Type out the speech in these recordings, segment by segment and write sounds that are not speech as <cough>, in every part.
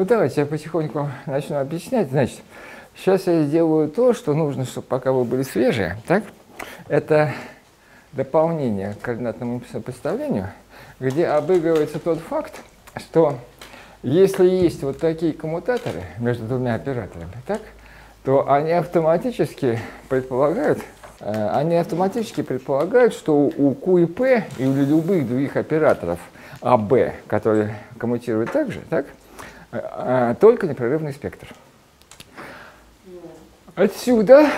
Ну давайте я потихоньку начну объяснять. Значит, сейчас я сделаю то, что нужно, чтобы пока вы были свежие. Так? Это дополнение к координатному сопоставлению, где обыгрывается тот факт, что если есть вот такие коммутаторы между двумя операторами, так, то они автоматически предполагают, э, они автоматически предполагают, что у Q и P и у любых других операторов АБ, которые коммутируют также, так, а, только непрерывный спектр. Отсюда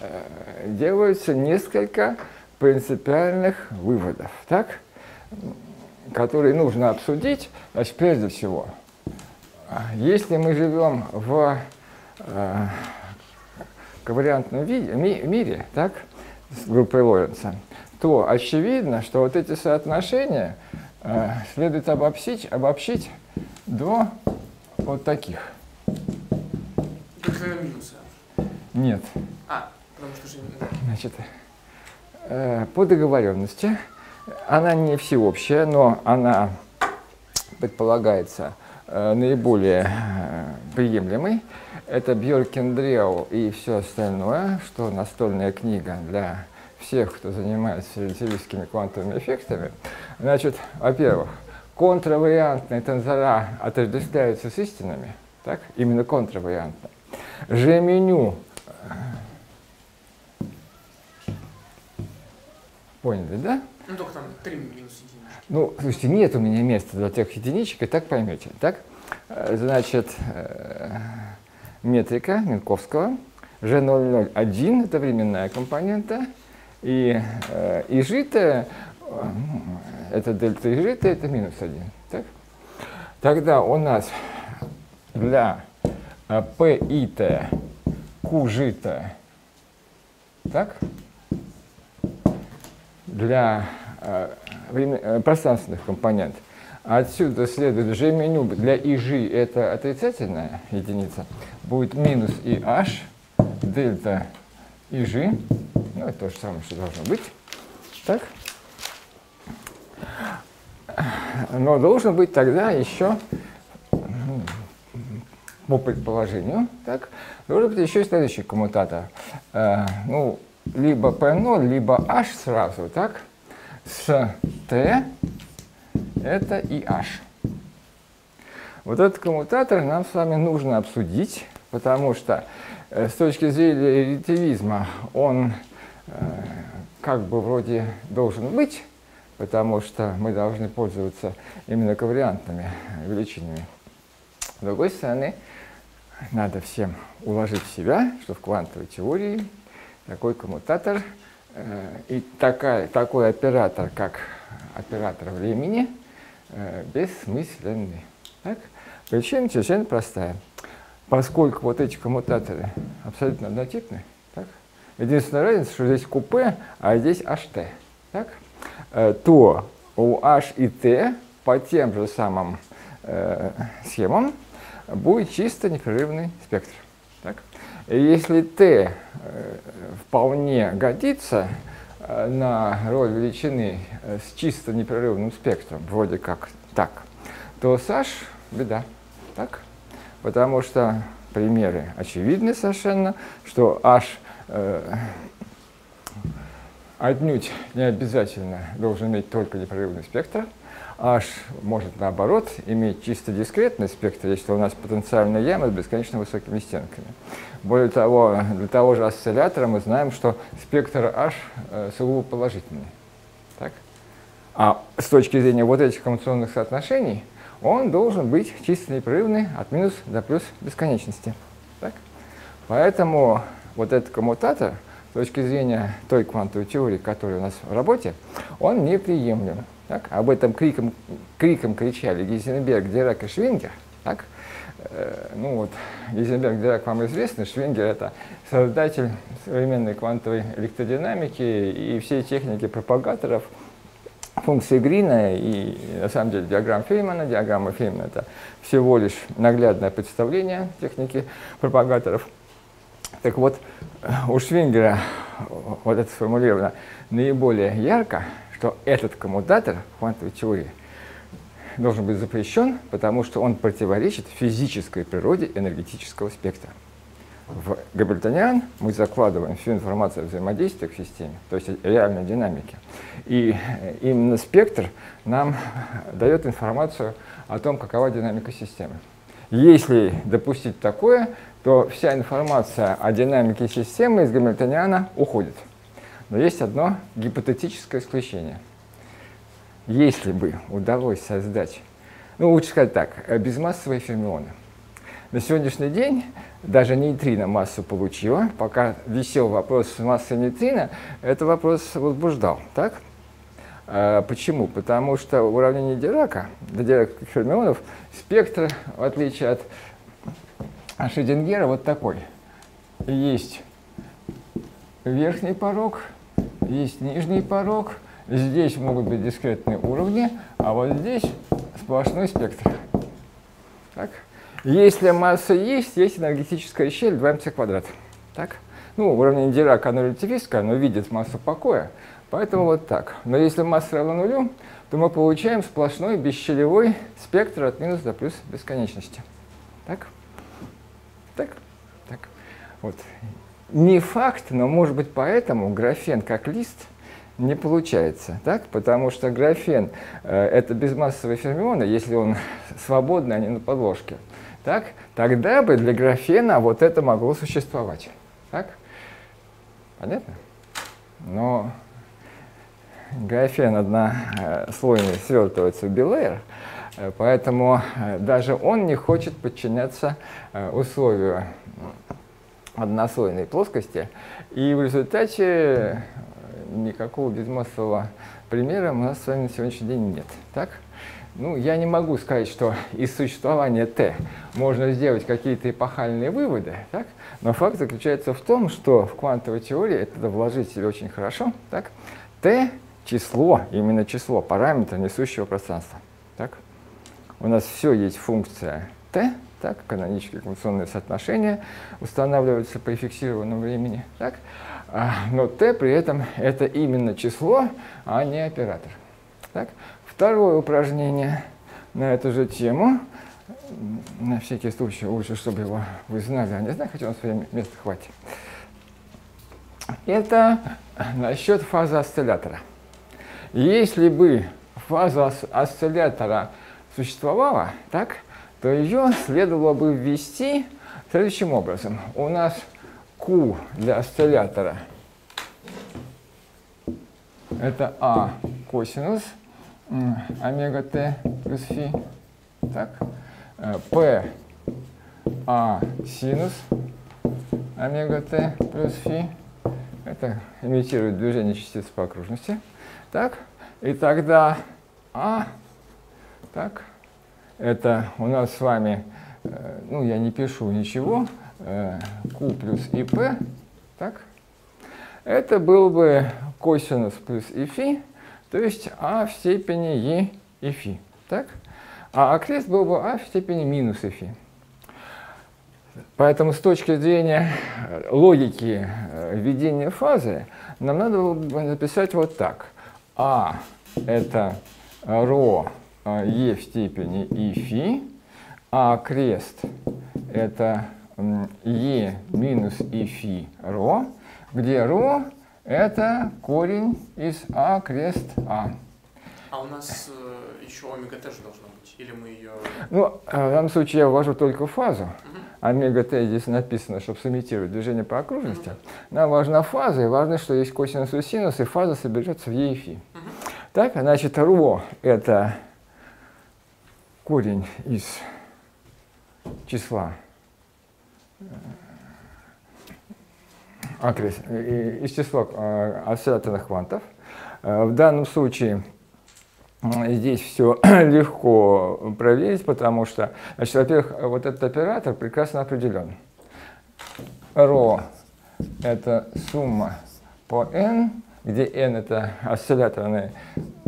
э, делаются несколько принципиальных выводов, так, которые нужно обсудить. Значит, прежде всего, если мы живем в э, ковариантном ми мире, так, с группой Лоренца, то очевидно, что вот эти соотношения э, следует обобщить, обобщить до вот таких. Только минусы. Нет. А, потому что же... Значит, э, по договоренности, она не всеобщая, но она предполагается э, наиболее э, приемлемой. Это Бьоркендреу и все остальное, что настольная книга для всех, кто занимается релятивистскими квантовыми эффектами. Значит, во-первых, контравариантные тензора отождествляются с истинными, так? именно контравариантно. G-меню Поняли, да? Ну, только там три минус единицы. Ну, слушайте, нет у меня места для трех единичек, и так поймете. Так? Значит, э, метрика Минковского, G001 – это временная компонента, и э, ижитая это дельта и жита, это минус 1. Так? Тогда у нас для P и T Q жита, так? для э, э, пространственных компонентов. Отсюда следует G меню для ИЖ это отрицательная единица, будет минус IH, дельта ИЖ, ну это то же самое, что должно быть. Так? Но должен быть тогда еще, ну, по предположению, так, должен быть еще следующий коммутатор. Э, ну, либо P0, либо H сразу, так, с T это и H. Вот этот коммутатор нам с вами нужно обсудить, потому что э, с точки зрения релятивизма он э, как бы вроде должен быть, потому что мы должны пользоваться именно ковариантными величинами. С другой стороны, надо всем уложить в себя, что в квантовой теории такой коммутатор э, и такая, такой оператор, как оператор времени, э, бессмысленный. Так? Причина совершенно простая. Поскольку вот эти коммутаторы абсолютно однотипны, так? единственная разница, что здесь купе, а здесь HT. Так? Э, то у H и T по тем же самым э, схемам будет чисто непрерывный спектр. Так? Если T э, вполне годится э, на роль величины э, с чисто непрерывным спектром, вроде как так, то с H беда. Так? Потому что примеры очевидны совершенно, что H э, отнюдь не обязательно должен иметь только непрерывный спектр. H может, наоборот, иметь чисто дискретный спектр, если у нас потенциальная яма с бесконечно высокими стенками. Более того, для того же осциллятора мы знаем, что спектр H э, сугубо положительный. Так? А с точки зрения вот этих коммутационных соотношений, он должен быть чисто непрерывный от минус до плюс бесконечности. Так? Поэтому вот этот коммутатор – точки зрения той квантовой теории, которая у нас в работе, он неприемлем. Так? Об этом криком, криком кричали Гейзенберг, Дирак и Швингер. Так? Э, ну вот, Гейзенберг, Дирак вам известны, Швингер – это создатель современной квантовой электродинамики и всей техники пропагаторов, функции Грина и, на самом деле, диаграмм Феймана. Диаграмма Феймана – это всего лишь наглядное представление техники пропагаторов – так вот, у Швингера вот это сформулировано наиболее ярко, что этот коммутатор квантовой теории должен быть запрещен, потому что он противоречит физической природе энергетического спектра. В Габертониан мы закладываем всю информацию о взаимодействии в системе, то есть реальной динамике. И именно спектр нам дает информацию о том, какова динамика системы. Если допустить такое, то вся информация о динамике системы из Гамильтониана уходит. Но есть одно гипотетическое исключение. Если бы удалось создать, ну лучше сказать так, безмассовые фермионы. На сегодняшний день даже нейтрино массу получила. Пока висел вопрос массы нейтрино, это вопрос возбуждал. Так? А почему? Потому что в уравнении Дирака, для диракских фермионов, спектр, в отличие от Шрёдингера, вот такой. Есть верхний порог, есть нижний порог, здесь могут быть дискретные уровни, а вот здесь сплошной спектр. Так? Если масса есть, есть энергетическая щель 2mc квадрат. Так? Ну, уравнение Дирака, оно релятивистское, оно видит массу покоя, Поэтому вот так. Но если масса равна нулю, то мы получаем сплошной бесщелевой спектр от минус до плюс бесконечности. Так? Вот. Не факт, но может быть поэтому графен как лист не получается, так? потому что графен э, это безмассовый фермион, если он свободный, а не на подложке. Так? Тогда бы для графена вот это могло существовать. Так? Понятно? Но графен однослойный свертывается в Белэйр, поэтому э, даже он не хочет подчиняться э, условию однослойной плоскости, и в результате э, никакого безмассового примера у нас с вами на сегодняшний день нет. Так? Ну, я не могу сказать, что из существования Т можно сделать какие-то эпохальные выводы, так? но факт заключается в том, что в квантовой теории это вложить себе очень хорошо. Так? Т число, именно число, параметр несущего пространства. Так? У нас все есть функция t, так, канонические функционные соотношения устанавливаются при фиксированном времени. Так? А, но t при этом это именно число, а не оператор. Так? Второе упражнение на эту же тему. На всякий случай лучше, чтобы его вы знали, а не знаю, хотя у нас время места хватит. Это насчет фазы осциллятора. Если бы фаза осциллятора существовала, так, то ее следовало бы ввести следующим образом. У нас Q для осциллятора это А косинус омега Т плюс фи. Так. P А синус омега Т плюс фи. Это имитирует движение частиц по окружности. Так? И тогда А, так, это у нас с вами, э, ну, я не пишу ничего, э, Q плюс ИП, так? Это был бы косинус плюс ИФИ, то есть А в степени Е и Фи, так? А окрест был бы А в степени минус ИФИ. Поэтому с точки зрения логики э, введения фазы, нам надо было бы написать вот так – а это ро е в степени и фи, а крест это е минус и фи ро, где ро это корень из а крест а. А у нас э, еще омега тоже должно быть? Или мы ее... Ну, в данном случае я ввожу только фазу. Угу. Омега Т здесь написано, чтобы сымитировать движение по окружности. Угу. Нам важна фаза, и важно, что есть косинус и синус, и фаза соберется в Е и Фи. Угу. Так, значит, РО – это корень из числа окрес, из числа э, осцилляторных квантов. Э, в данном случае здесь все <clears throat> легко проверить, потому что, значит, во-первых, вот этот оператор прекрасно определен. Ро – это сумма по n где n это осцилляторное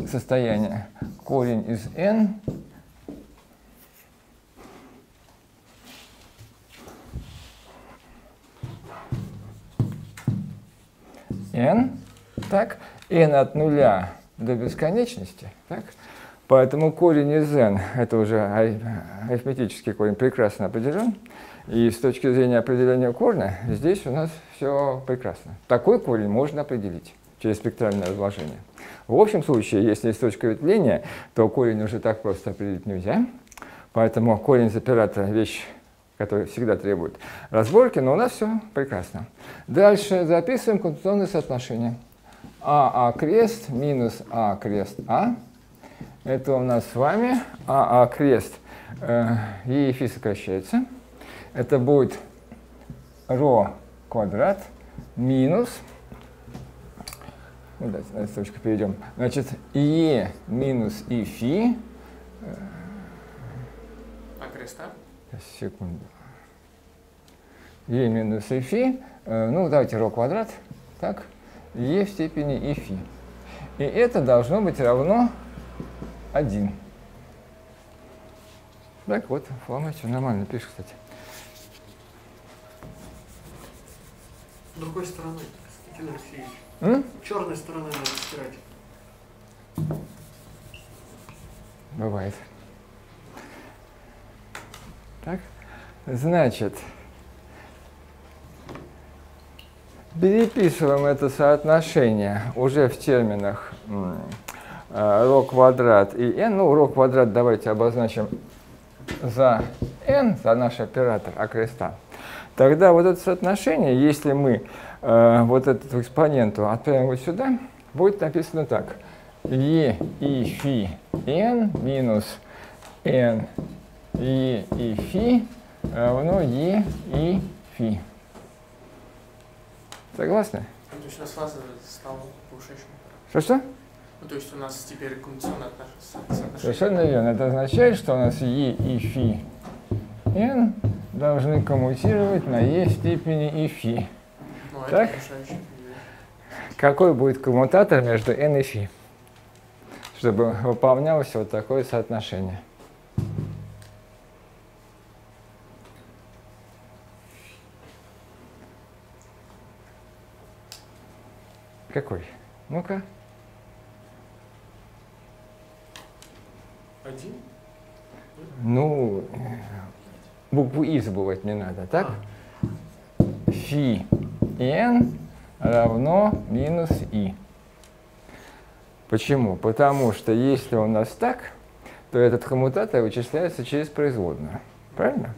состояние, корень из n n, так, n от нуля до бесконечности, так, Поэтому корень из n, это уже арифметический корень, прекрасно определен. И с точки зрения определения корня, здесь у нас все прекрасно. Такой корень можно определить через спектральное разложение. В общем случае, если есть точка ветвления, то корень уже так просто определить нельзя. Поэтому корень из оператора – вещь, которая всегда требует разборки, но у нас все прекрасно. Дальше записываем конституционные соотношения. АА крест минус А крест А. Это у нас с вами АА крест э, ЕФИ сокращается – это будет ро квадрат минус, ну, давайте на строчку перейдем, значит, е минус и фи. А креста? Секунду. е минус и фи, э, ну, давайте ро квадрат, так, е в степени и фи. И это должно быть равно 1. Так, вот, фломастер нормально пишет, кстати. другой стороной, Константин Алексеевич. М? Черной стороной надо стирать. Бывает. Так, значит, переписываем это соотношение уже в терминах ρ квадрат и n. Ну, ρ квадрат давайте обозначим за n, за наш оператор окреста тогда вот это соотношение, если мы э, вот эту экспоненту отправим вот сюда, будет написано так. e и фи n минус n e и фи равно e и фи. Согласны? Ну, то есть у нас фаза стала повышающим. Что-что? Ну, то есть у нас теперь коммутационное соотношение. Совершенно верно. Это означает, что у нас e и фи n должны коммутировать на e степени и φ. Ну, так? Какой будет коммутатор между n и φ? Чтобы выполнялось вот такое соотношение. Какой? Ну-ка. Один? Ну, букву «и» забывать не надо, так? Фи n равно минус «и». Почему? Потому что если у нас так, то этот коммутатор вычисляется через производную. Правильно?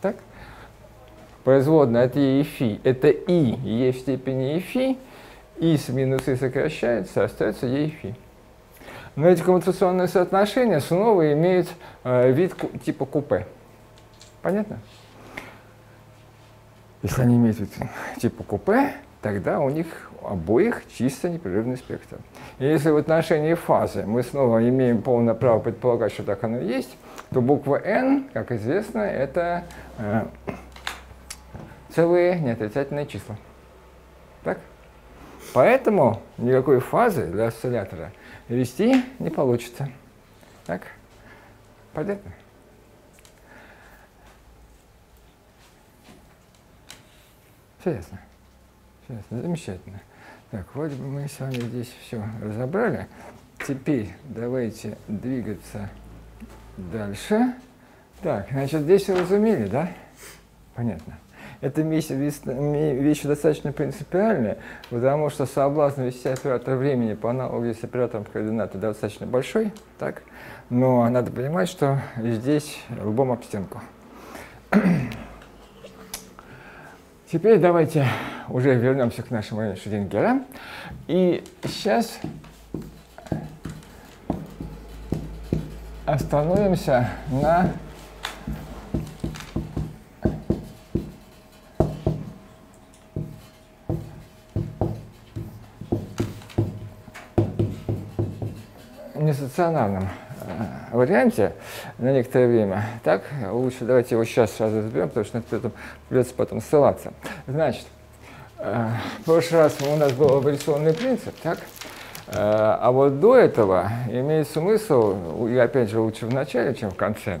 Так? Производная от e и фи – это и, e в степени и фи, и с минус и сокращается, остается e и фи. Но эти коммутационные соотношения снова имеют э, вид типа купе. Понятно? Если они имеют типа купе, тогда у них обоих чисто непрерывный спектр. И если в отношении фазы мы снова имеем полное право предполагать, что так оно и есть, то буква n, как известно, это э, целые неотрицательные числа. Поэтому никакой фазы для осциллятора вести не получится. Так? Понятно? Все ясно. Все ясно. Замечательно. Так, вроде бы мы с вами здесь все разобрали. Теперь давайте двигаться дальше. Так, значит, здесь разумели, да? Понятно. Эта вещь, вещь достаточно принципиальная, потому что соблазн вести оператор времени по аналогии с оператором координаты достаточно большой, так? но надо понимать, что здесь лбом об стенку. <clears throat> Теперь давайте уже вернемся к нашему Шридингера. И сейчас остановимся на нестационарном варианте на некоторое время. Так, лучше давайте его сейчас сразу разберем, потому что на это придется потом ссылаться. Значит, э, в прошлый раз у нас был эволюционный принцип, так? Э, а вот до этого имеет смысл, и опять же лучше в начале, чем в конце,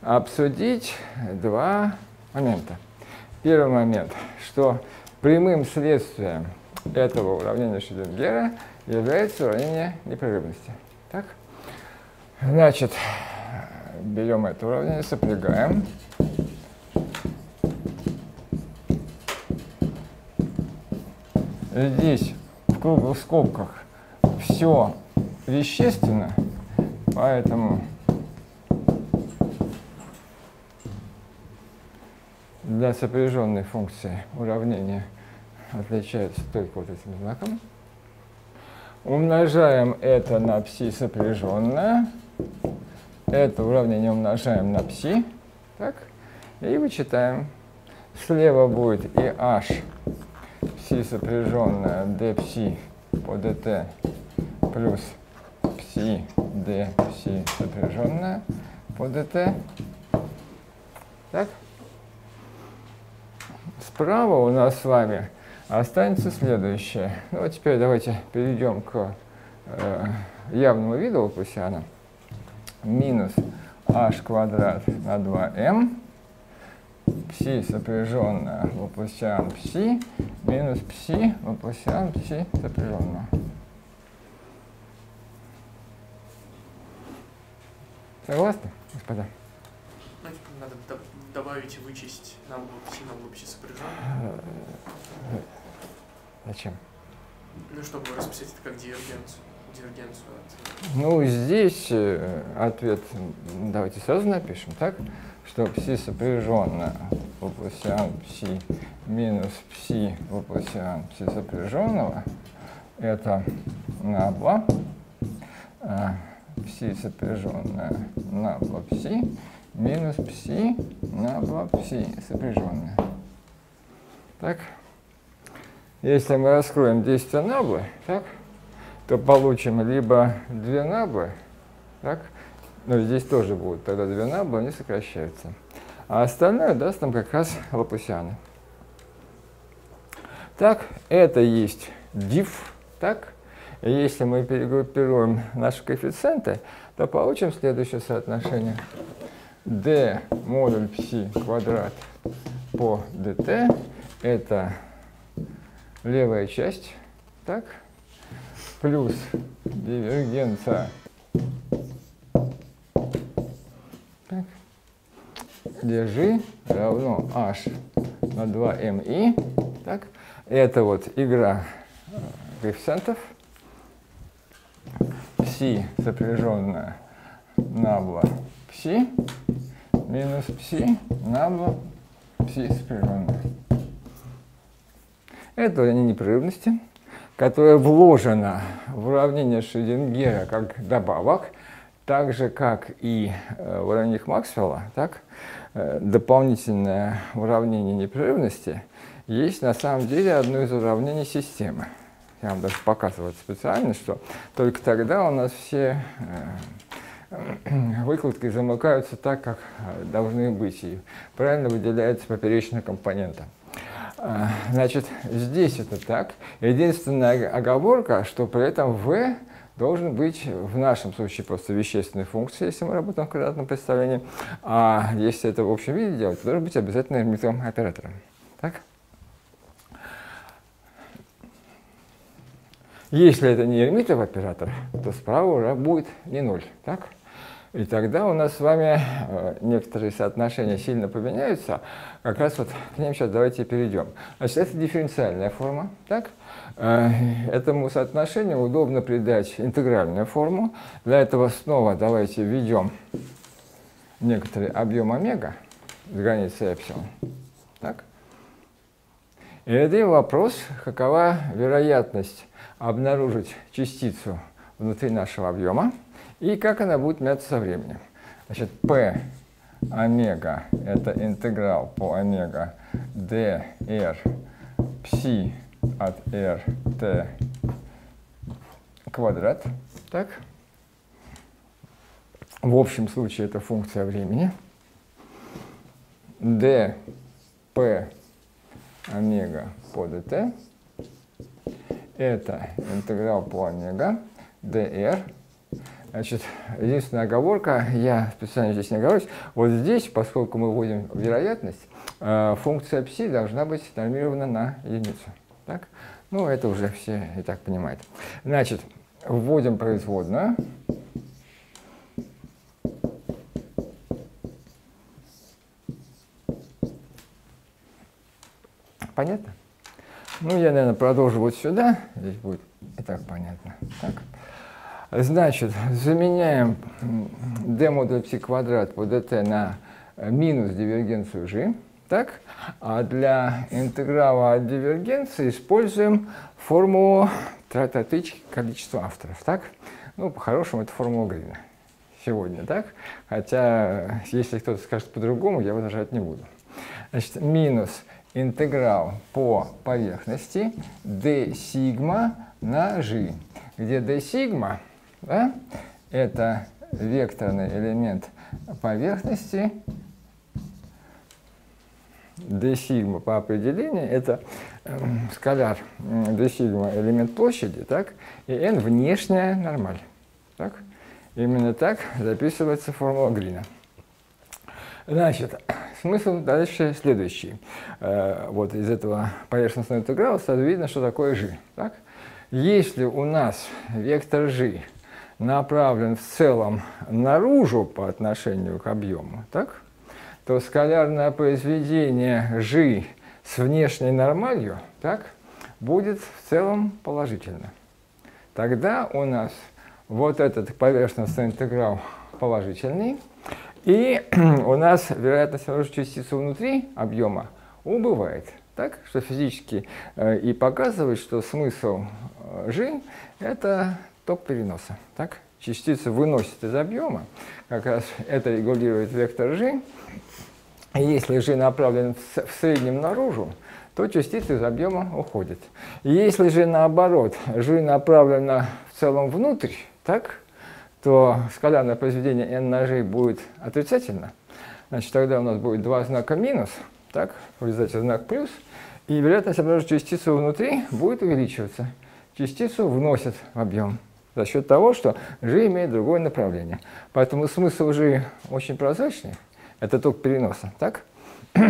обсудить два момента. Первый момент, что прямым следствием этого уравнения Шрёдингера является уравнение непрерывности. Так? Значит, берем это уравнение, сопрягаем. Здесь в круглых скобках все вещественно, поэтому для сопряженной функции уравнения отличается только вот этим знаком. Умножаем это на пси сопряженное. Это уравнение умножаем на пси. Так? И вычитаем. Слева будет и h пси сопряженное d пси по dt плюс пси d пси сопряженное по dt. Так? Справа у нас с вами останется следующее. Ну, вот теперь давайте перейдем к э, явному виду Лапусиана. Минус h квадрат на 2m пси сопряженное Лапусиан пси минус пси Лапусиан пси сопряженное. Согласны, господа? Надо доб- добавить и вычесть на углу пси, на углу пси сопряженное. Зачем? Ну, чтобы расписать это как дивергенцию. Дивергенцию от... Ну, здесь э, ответ давайте сразу напишем, так? Что пси сопряженно воплосиан пси минус пси воплосиан пси сопряженного это на 2 а, пси сопряженное на 2 пси минус пси на 2 пси сопряженное. Так? Если мы раскроем действие наблы, так, то получим либо две наблы, так, но здесь тоже будут тогда две наблы, они сокращаются. А остальное даст нам как раз лапусианы. Так, это есть div, так. И если мы перегруппируем наши коэффициенты, то получим следующее соотношение. d модуль пси квадрат по dt это левая часть, так, плюс дивергенция так, держи равно h на 2mi, так, это вот игра э, коэффициентов, пси сопряженная набла пси минус пси набла пси сопряженная. Это уравнение непрерывности, которое вложено в уравнение Шрёдингера как добавок, так же, как и э, в уравнениях Максвелла, так, э, дополнительное уравнение непрерывности есть на самом деле одно из уравнений системы. Я вам даже показываю специально, что только тогда у нас все э, <clears throat> выкладки замыкаются так, как должны быть, и правильно выделяется поперечная компонента. А, Значит, здесь это так. Единственная оговорка, что при этом v должен быть в нашем случае просто вещественной функцией, если мы работаем в квадратном представлении. А если это в общем виде делать, то должен быть обязательно эрмитовым оператором. Так? Если это не эрмитов оператор, то справа уже будет не ноль. Так? И тогда у нас с вами э, некоторые соотношения сильно поменяются. Как раз вот к ним сейчас давайте перейдем. Значит, это дифференциальная форма. Так? Э, этому соотношению удобно придать интегральную форму. Для этого снова давайте введем некоторый объем омега с границей эпсилон. Так? И это вопрос, какова вероятность обнаружить частицу внутри нашего объема и как она будет мяться со временем. Значит, P омега – это интеграл по омега dr пси от r t квадрат. Так? В общем случае это функция времени. d p омега по dt это интеграл по омега dr Значит, единственная оговорка, я специально здесь не оговорюсь, вот здесь, поскольку мы вводим вероятность, э, функция пси должна быть нормирована на единицу. Так? Ну, это уже все и так понимают. Значит, вводим производную. Понятно? Ну, я, наверное, продолжу вот сюда. Здесь будет и так понятно. Так. Значит, заменяем d модуль пси квадрат по dt на минус дивергенцию g. Так? А для интеграла от дивергенции используем формулу трататычки количества авторов. Так? Ну, по-хорошему, это формула Грина сегодня, так? Хотя, если кто-то скажет по-другому, я возражать не буду. Значит, минус интеграл по поверхности d сигма на g, где d сигма да, это векторный элемент поверхности, d сигма по определению это э, скаляр d сигма элемент площади, так, и n внешняя нормаль. Так? Именно так записывается формула Грина. Значит, <clears throat> смысл дальше следующий. Э, вот из этого поверхностного интеграла сразу видно, что такое g. Так? Если у нас вектор g направлен в целом наружу по отношению к объему, так, то скалярное произведение g с внешней нормалью так, будет в целом положительно. Тогда у нас вот этот поверхностный интеграл положительный, и <clears throat> у нас вероятность обнаружить частицу внутри объема убывает. Так, что физически э, и показывает, что смысл э, G – это ток переноса. Так? Частица выносит из объема, как раз это регулирует вектор G. И если G направлен в, среднем наружу, то частица из объема уходит. Если же наоборот, G направлена в целом внутрь, так, то скалярное произведение n на g будет отрицательно. Значит, тогда у нас будет два знака минус, так, в результате знак плюс, и вероятность обнаружить частицу внутри будет увеличиваться. Частицу вносят в объем за счет того, что g имеет другое направление. Поэтому смысл g очень прозрачный, это ток переноса. Так? <clears throat>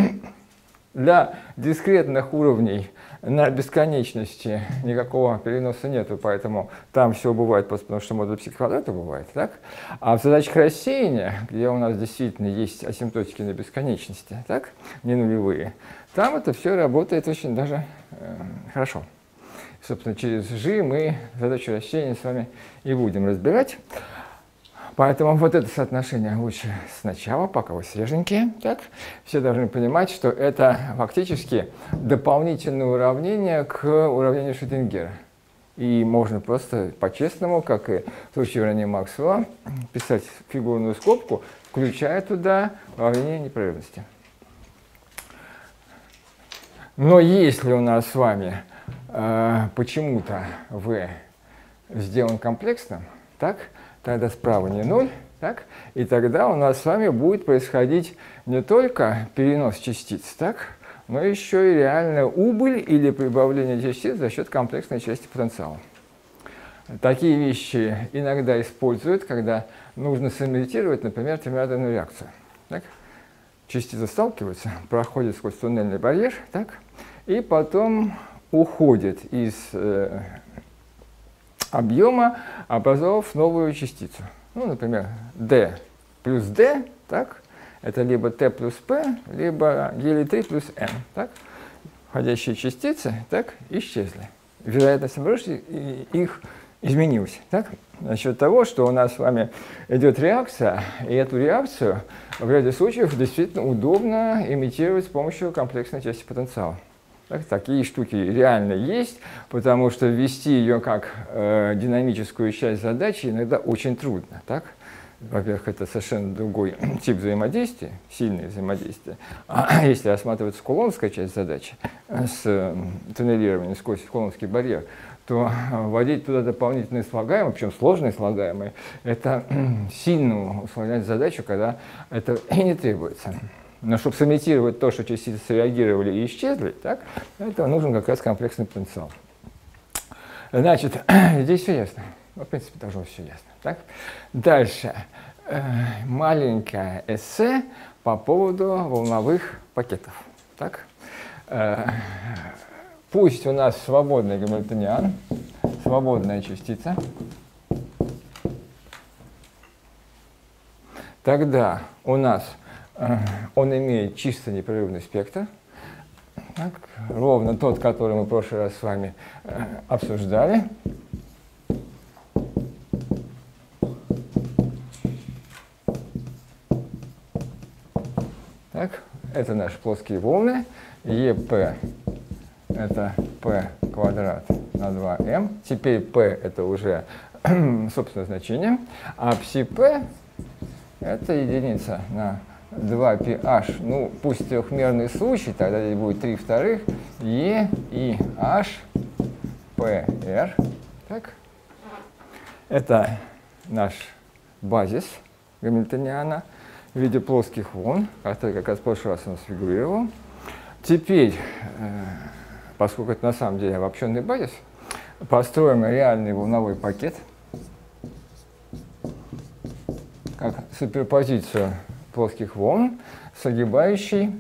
Для дискретных уровней на бесконечности никакого переноса нету, поэтому там все бывает потому, что модуль пси квадрата бывает. Так? А в задачах рассеяния, где у нас действительно есть асимптотики на бесконечности, так? не нулевые, там это все работает очень даже э, хорошо. Собственно, через G мы задачу рассеяния с вами и будем разбирать. Поэтому вот это соотношение лучше сначала, пока вы свеженькие. Так? Все должны понимать, что это фактически дополнительное уравнение к уравнению Шрёдингера. И можно просто по-честному, как и в случае уравнения Максвелла, писать фигурную скобку, включая туда уравнение непрерывности. Но если у нас с вами э, почему-то v сделан комплексным, так, тогда справа не ноль, так? И тогда у нас с вами будет происходить не только перенос частиц, так? но еще и реальная убыль или прибавление частиц за счет комплексной части потенциала. Такие вещи иногда используют, когда нужно сымитировать, например, термоядерную реакцию. Так? Частицы сталкиваются, проходят сквозь туннельный барьер, так? и потом уходят из э, объема, образовав новую частицу. Ну, например, d плюс d, так, это либо t плюс p, либо гелий 3 плюс n, так, входящие частицы, так, исчезли. Вероятность обнаружения их изменилась, так, за счет того, что у нас с вами идет реакция, и эту реакцию в ряде случаев действительно удобно имитировать с помощью комплексной части потенциала. Так, такие штуки реально есть, потому что ввести ее как э, динамическую часть задачи иногда очень трудно. Так? Во-первых, это совершенно другой <clears throat> тип взаимодействия, сильное взаимодействие. А <clears throat> если рассматривается кулонская часть задачи э, с э, туннелированием сквозь кулонский барьер, то вводить туда дополнительные слагаемые, причем сложные слагаемые, это сильно усложнять задачу, когда это <clears throat> и не требуется. Но чтобы сымитировать то, что частицы среагировали и исчезли, так, это нужен как раз комплексный потенциал. Значит, <clears throat> здесь все ясно. В принципе, должно все ясно. Так? Дальше. Э, маленькое эссе по поводу волновых пакетов. Так? Э, пусть у нас свободный гамильтониан, свободная частица. Тогда у нас он имеет чисто непрерывный спектр. Так, ровно тот, который мы в прошлый раз с вами э, обсуждали. Так, это наши плоские волны. ЕП это P квадрат на 2m. Теперь P это уже <clears throat> собственное значение. А пси-P это единица на 2ph. Ну, пусть трехмерный случай, тогда здесь будет 3 вторых. E и H PR. Так. Это наш базис Гамильтониана в виде плоских волн, который как раз в прошлый раз у нас фигурировал. Теперь, э, поскольку это на самом деле обобщенный базис, построим реальный волновой пакет, как суперпозицию плоских волн с огибающей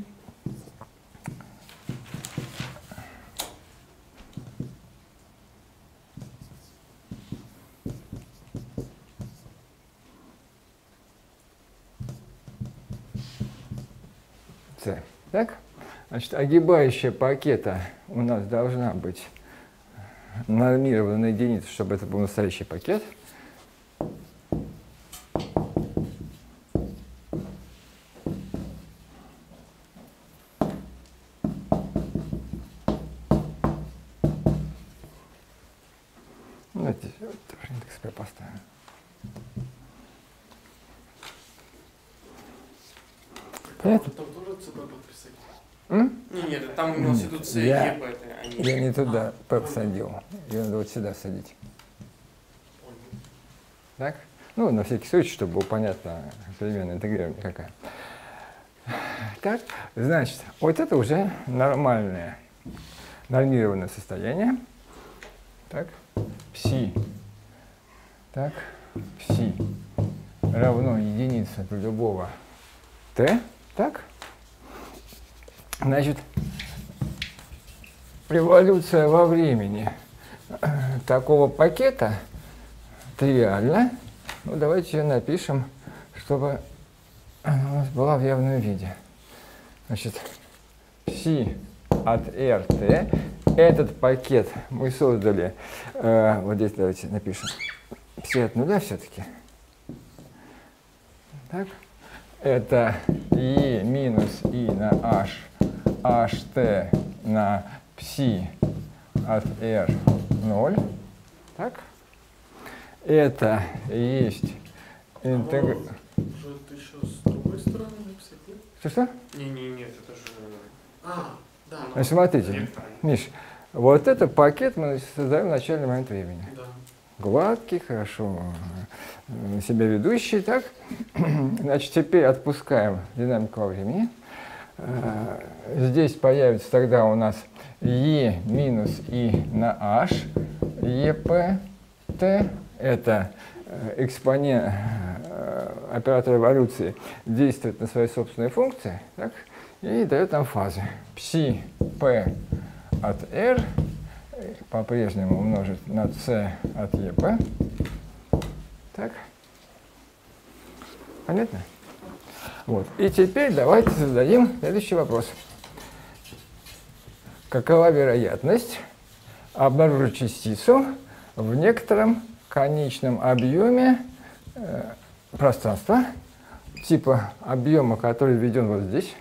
С. Так? Значит, огибающая пакета у нас должна быть нормирована на единицу, чтобы это был настоящий пакет. Ну, здесь вот тоже индекс P поставим. Понятно? Там тоже ЦБ подписать? М? Не, нет, там имелся в виду и Я- они. Я не туда А, P всадил. Ее надо вот сюда садить. Так? Ну, на всякий случай, чтобы было понятно современное интегрирование какая. Так, значит, вот это уже нормальное, нормированное состояние. Так, пси. Так, пси равно единице любого t. Так? Значит, эволюция во времени э, такого пакета тривиальна. Ну, давайте ее напишем, чтобы она у нас была в явном виде. Значит, psi от rt. Этот пакет мы создали, э, вот здесь давайте напишем, psi от нуля все-таки. Так. Это e минус i на h, ht на psi от r 0. Так. Это есть интегр... Нет? Что-что? Не, не, нет, это же. А, да, ну. Значит, смотрите. Миш, вот этот пакет мы создаем в начальный момент времени. Да. Гладкий, хорошо э, себя ведущий, так? <clears throat> Значит, теперь отпускаем динамику во времени. Э, Здесь появится тогда у нас E минус I на H, T, это э, экспонент, оператор эволюции действует на свои собственные функции, так? и дает нам фазы. Пси P от R по-прежнему умножить на c от ep. Так? Понятно? Вот. И теперь давайте зададим следующий вопрос. Какова вероятность обнаружить частицу в некотором конечном объеме э, пространства, типа объема, который введен вот здесь?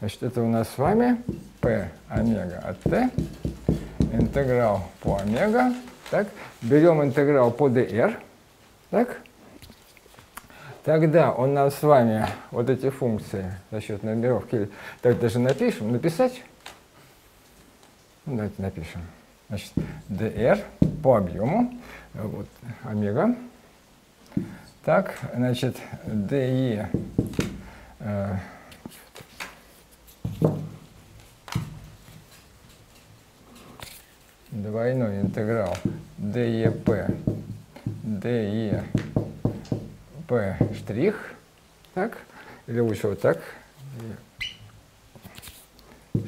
Значит, это у нас с вами p омега от t, интеграл по омега. Так, берем интеграл по dr. Так, тогда у нас с вами вот эти функции за счет нумеровки, так даже напишем, написать. Ну, давайте напишем. Значит, dr по объему, вот омега. Так, значит, di э, двойной интеграл. DEP DEP штрих, так, или лучше вот так,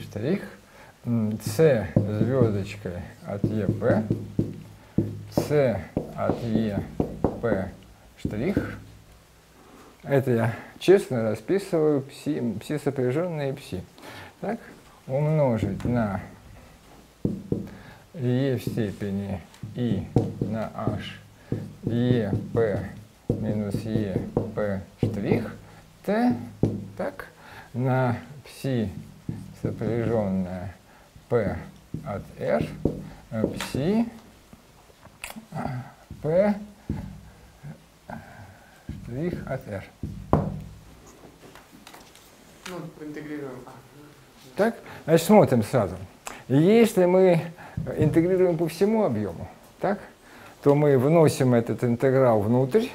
штрих, С звездочкой от ЕП, С от ЕП штрих. Это я честно расписываю пси, пси сопряженные пси. Так, умножить на e в степени i на h e p минус e p штрих t, так, на psi сопряженное p от r, psi p штрих от r. Ну, интегрируем. А, Так? Значит, смотрим сразу. Если мы интегрируем по всему объему, так, то мы вносим этот интеграл внутрь,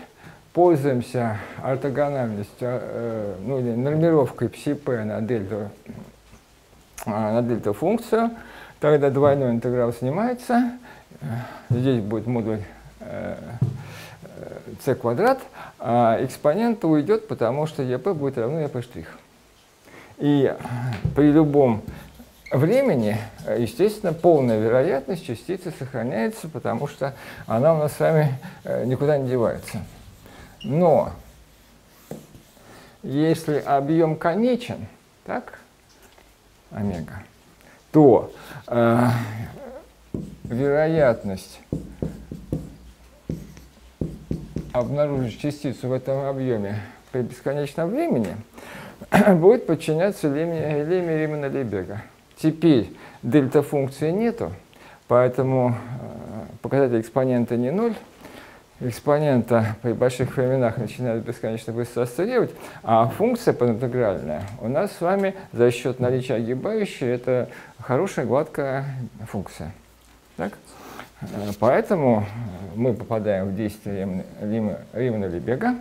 пользуемся ортогональностью, э, ну, или нормировкой psi на дельту, а, на дельту функцию, тогда двойной интеграл снимается, э, здесь будет модуль э, э, c квадрат, а экспонент уйдет, потому что ep будет равно ep штрих. И при любом времени, э, естественно, полная вероятность частицы сохраняется, потому что она у нас с вами э, никуда не девается. Но если объем конечен, так, омега, то э, вероятность обнаружить частицу в этом объеме при бесконечном времени <clears throat> будет подчиняться леме Римана Лейбега. Теперь дельта функции нету, поэтому э, показатель экспонента не ноль. Экспонента при больших временах начинает бесконечно быстро осциллировать, а функция подинтегральная у нас с вами за счет наличия огибающей это хорошая гладкая функция. Так? Э, Поэтому мы попадаем в действие Римана Лебега.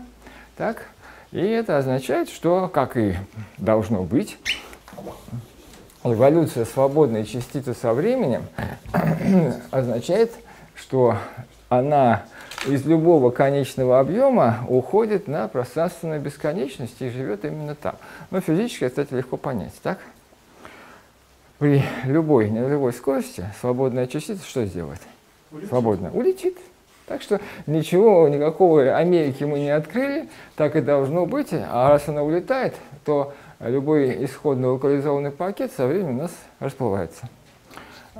Так? И это означает, что, как и должно быть, эволюция свободной частицы со временем <clears throat> означает, что она из любого конечного объема уходит на пространственную бесконечность и живет именно там. Но физически, кстати, легко понять, так? При любой нулевой скорости свободная частица что сделает? улетит. Свободно. Улетит. Так что ничего, никакого Америки мы не открыли, так и должно быть. А раз она улетает, то любой исходный локализованный пакет со временем у нас расплывается.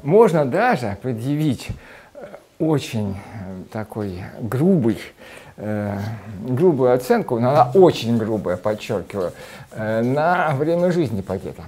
Можно даже предъявить э, очень э, такой грубый, э, грубую оценку, но она очень грубая, подчеркиваю, э, на время жизни пакета.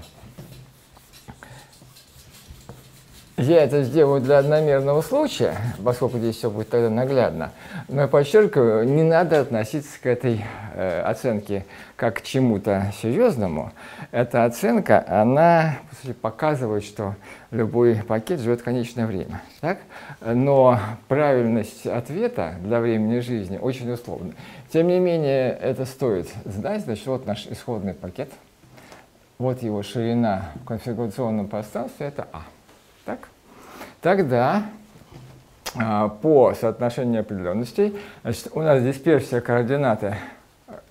Я это сделаю для одномерного случая, поскольку здесь все будет тогда наглядно. Но я подчеркиваю, не надо относиться к этой э, оценке как к чему-то серьезному. Эта оценка, она по сути, показывает, что любой пакет живет конечное время. Так? Но правильность ответа для времени жизни очень условна. Тем не менее, это стоит знать. Значит, вот наш исходный пакет. Вот его ширина в конфигурационном пространстве – это А. Так? Тогда а, по соотношению неопределенностей значит, у нас дисперсия координаты,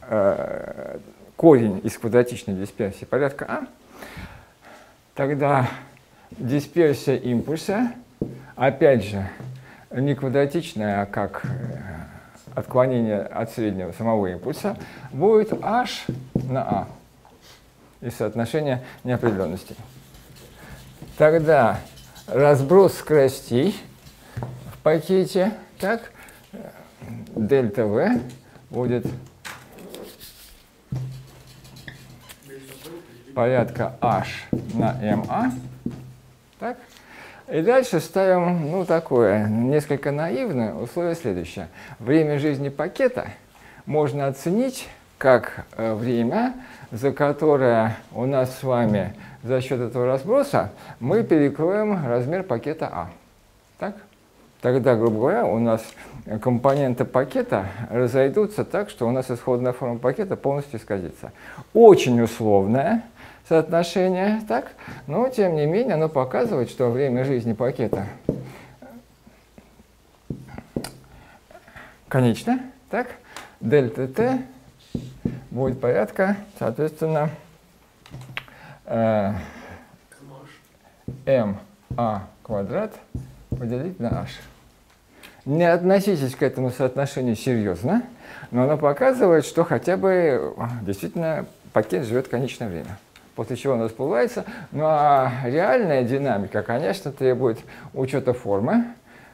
э, корень из квадратичной дисперсии порядка А. Тогда дисперсия импульса, опять же, не квадратичная, а как э, отклонение от среднего самого импульса, будет h на А из соотношения неопределенностей. Тогда разброс скоростей в пакете, так, дельта В будет порядка h на ma. Так? И дальше ставим, ну, такое, несколько наивное условие следующее. Время жизни пакета можно оценить как э, время, за которое у нас с вами за счет этого разброса мы перекроем размер пакета А. Так? Тогда, грубо говоря, у нас компоненты пакета разойдутся так, что у нас исходная форма пакета полностью исказится. Очень условное соотношение, так? но тем не менее оно показывает, что время жизни пакета конечно, так? Дельта Т будет порядка, соответственно, э, ma квадрат поделить на h. Не относитесь к этому соотношению серьезно, но оно показывает, что хотя бы действительно пакет живет конечное время. после чего он расплывается. Ну а реальная динамика, конечно, требует учета формы.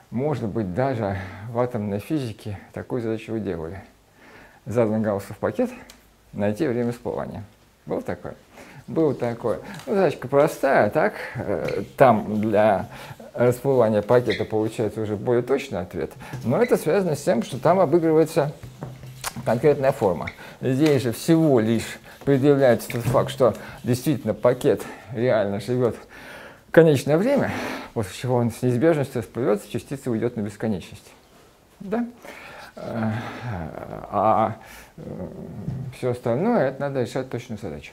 Может быть, даже в атомной физике такую задачу вы делали. Задан Гауссов пакет, найти время всплывания. Был такой? Был такой. Ну, задачка простая, так? Э, там для расплывания пакета получается уже более точный ответ. Но это связано с тем, что там обыгрывается конкретная форма. Здесь же всего лишь предъявляется тот факт, что действительно пакет реально живет конечное время, после чего он с неизбежностью расплывется, частица уйдет на бесконечность. Да? А, а э, все остальное, это надо решать точную задачу.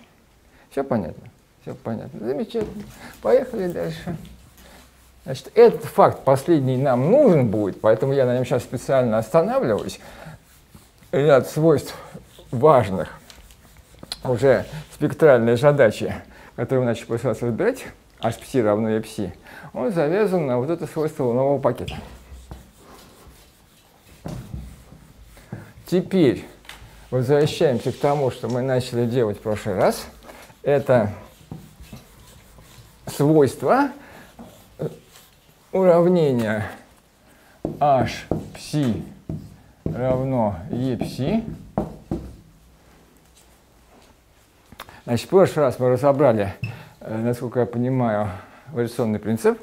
Все понятно? Все понятно. Замечательно. Поехали дальше. Значит, этот факт последний нам нужен будет, поэтому я на нем сейчас специально останавливаюсь. Ряд свойств важных, уже спектральные задачи, которые мы начали пытаться разбирать, h пси равно e пси, он завязан на вот это свойство нового пакета. Теперь возвращаемся к тому, что мы начали делать в прошлый раз. Это свойство уравнения h пси равно e пси. Значит, в прошлый раз мы разобрали, э, насколько я понимаю, вариационный принцип.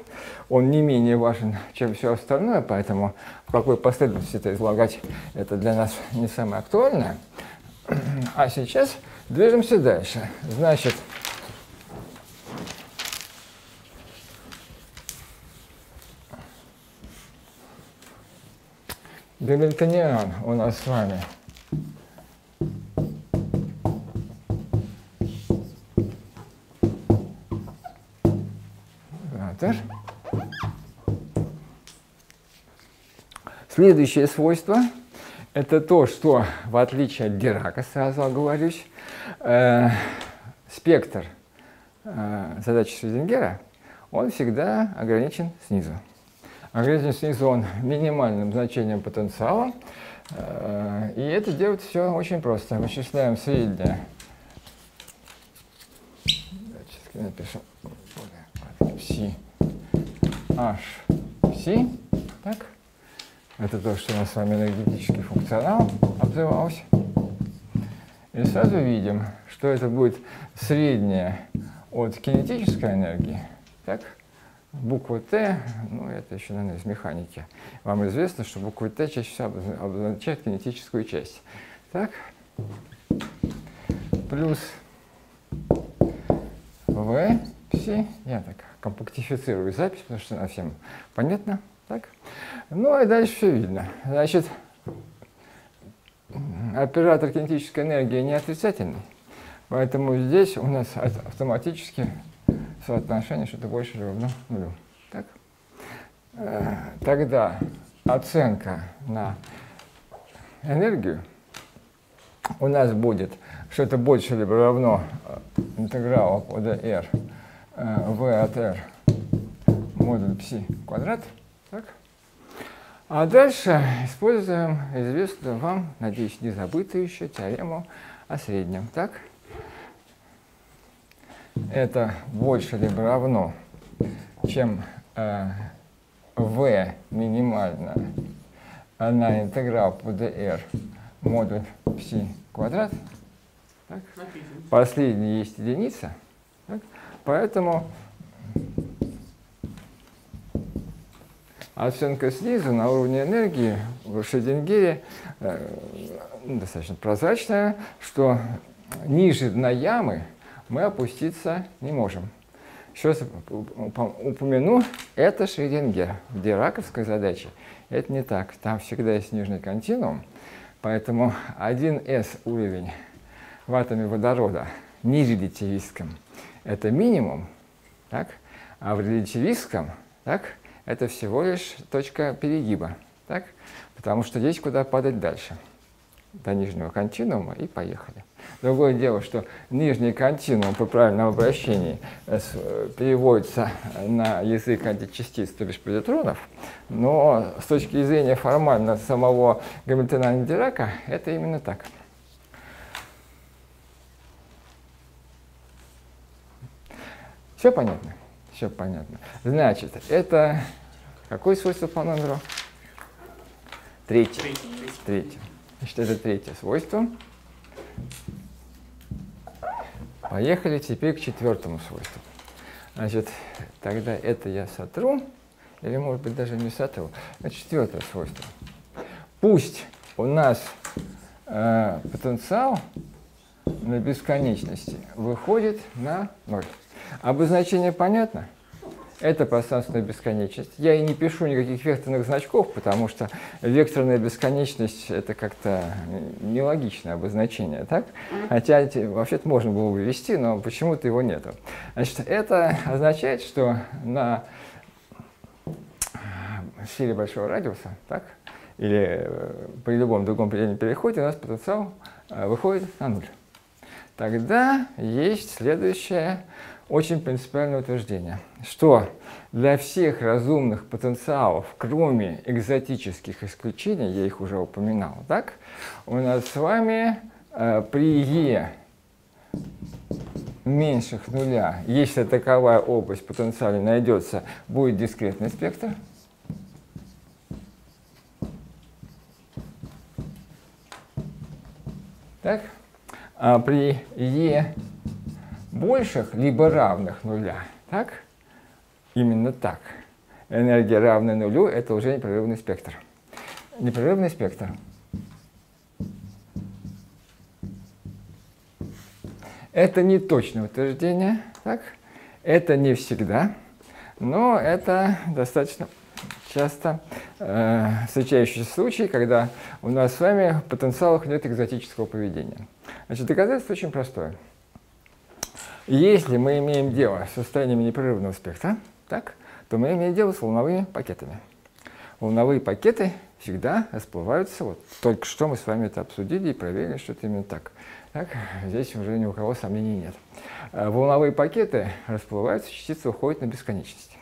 Он не менее важен, чем все остальное, поэтому в какой последовательности это излагать, это для нас не самое актуальное. <clears throat> А сейчас движемся дальше. Значит, Гамильтониан у нас с вами. Ватер. Следующее свойство – это то, что, в отличие от Дирака, сразу оговорюсь, э, спектр э, задачи Шрёдингера, он всегда ограничен снизу. Ограничен снизу он минимальным значением потенциала, э, и это делать все очень просто. Вычисляем среднее. Сейчас напишу. Пси. H. Пси. Так. Это то, что у нас с вами энергетический функционал обзывался. И сразу видим, что это будет среднее от кинетической энергии. Так? Буква Т, ну это еще, наверное, из механики. Вам известно, что буква Т чаще всего обозначает кинетическую часть. Так? Плюс В, пси. Я так компактифицирую запись, потому что она всем понятна. Так? Ну и дальше все видно. Значит, оператор кинетической энергии не отрицательный, поэтому здесь у нас автоматически соотношение что-то больше равно нулю. Так? Э, тогда оценка на энергию у нас будет что-то больше либо равно э, интегралу по э, v от r модуль пси квадрат – так? А дальше используем известную вам, надеюсь, не забытую еще теорему о среднем. Так? Это больше либо равно, чем э, v минимально на интеграл по dr модуль пси квадрат. Так? Последний есть единица. Так? Поэтому оценка снизу на уровне энергии в Шрёдингере э, достаточно прозрачная, что ниже дна ямы мы опуститься не можем. Еще раз упомяну, это Шрёдингер. В дираковской задаче это не так. Там всегда есть нижний континуум, поэтому 1s уровень в атоме водорода ниже релятивистском – это минимум, так? а в релятивистском так, это всего лишь точка перегиба, так? потому что здесь куда падать дальше. До нижнего континуума и поехали. Другое дело, что нижний континуум по правильному обращению э, э, переводится на язык античастиц, то бишь позитронов, но с точки зрения формально самого Гамильтона Дирака это именно так. Все понятно? Все понятно. Значит, это какое свойство по номеру? Третье. Третье. Значит, это третье свойство. Поехали теперь к четвертому свойству. Значит, тогда это я сотру, или может быть даже не сотру. Значит, четвертое свойство. Пусть у нас э, потенциал на бесконечности выходит на ноль. Обозначение понятно? Это пространственная бесконечность. Я и не пишу никаких векторных значков, потому что векторная бесконечность – это как-то нелогичное обозначение, так? Хотя вообще-то можно было бы ввести, но почему-то его нету. Значит, это означает, что на силе большого радиуса, так? Или э, при любом другом предельном переходе у нас потенциал э, выходит на нуль. Тогда есть следующее очень принципиальное утверждение, что для всех разумных потенциалов, кроме экзотических исключений, я их уже упоминал, так, у нас с вами э, при Е меньших нуля, если таковая область потенциала найдется, будет дискретный спектр. Так? А при Е больших, либо равных нуля, так? Именно так. Энергия равная нулю – это уже непрерывный спектр. Непрерывный спектр. Это не точное утверждение, так? Это не всегда, но это достаточно часто э, встречающийся случай, когда у нас с вами в потенциалах нет экзотического поведения. Значит, доказательство очень простое. Если мы имеем дело с состояниями непрерывного спектра, так, то мы имеем дело с волновыми пакетами. Волновые пакеты всегда расплываются, вот только что мы с вами это обсудили и проверили, что это именно так. так здесь уже ни у кого сомнений нет. Э, Волновые пакеты расплываются, частица уходит на бесконечность.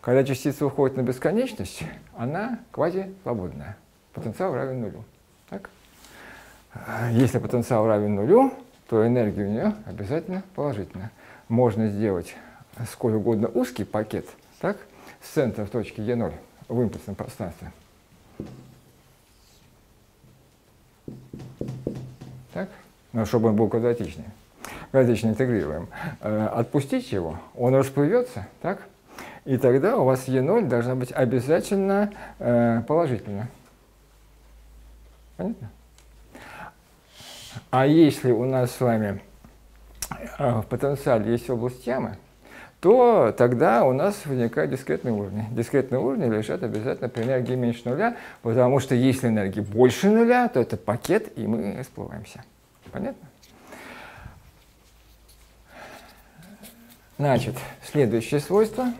Когда частица уходит на бесконечность, она квази-свободная. Потенциал равен нулю. Так? А Если потенциал равен нулю, то энергия у нее обязательно положительная. Можно сделать сколь угодно узкий пакет, так, с центра в точке Е0 в импульсном пространстве. Так? Ну, чтобы он был квадратичный. Квадратично интегрируем. Э, Отпустить его, он расплывется, так? И тогда у вас Е0 должна быть обязательно э, положительна. Понятно? А если у нас с вами э, в потенциале есть область ямы, то тогда у нас возникают дискретные уровни. Дискретные уровни лежат обязательно при энергии меньше нуля, потому что если энергии больше нуля, то это пакет, и мы расплываемся. Понятно? Значит, следующее свойство.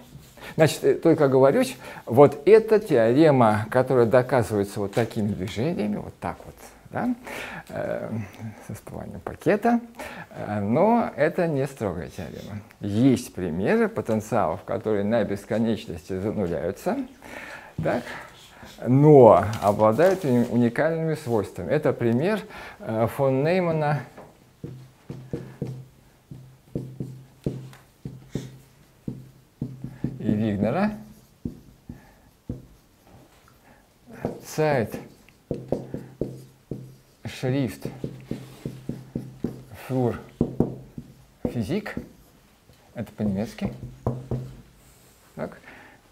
Значит, э, только оговорюсь, вот эта теорема, которая доказывается вот такими движениями, вот так вот, да, э, с расплыванием пакета, э, но это не строгая теорема. Есть примеры потенциалов, которые на бесконечности зануляются, так, но обладают уни- уникальными свойствами. Это пример э, фон Неймана и Вигнера. Сайт Шрифт Фюр Физик. Это по-немецки. Так.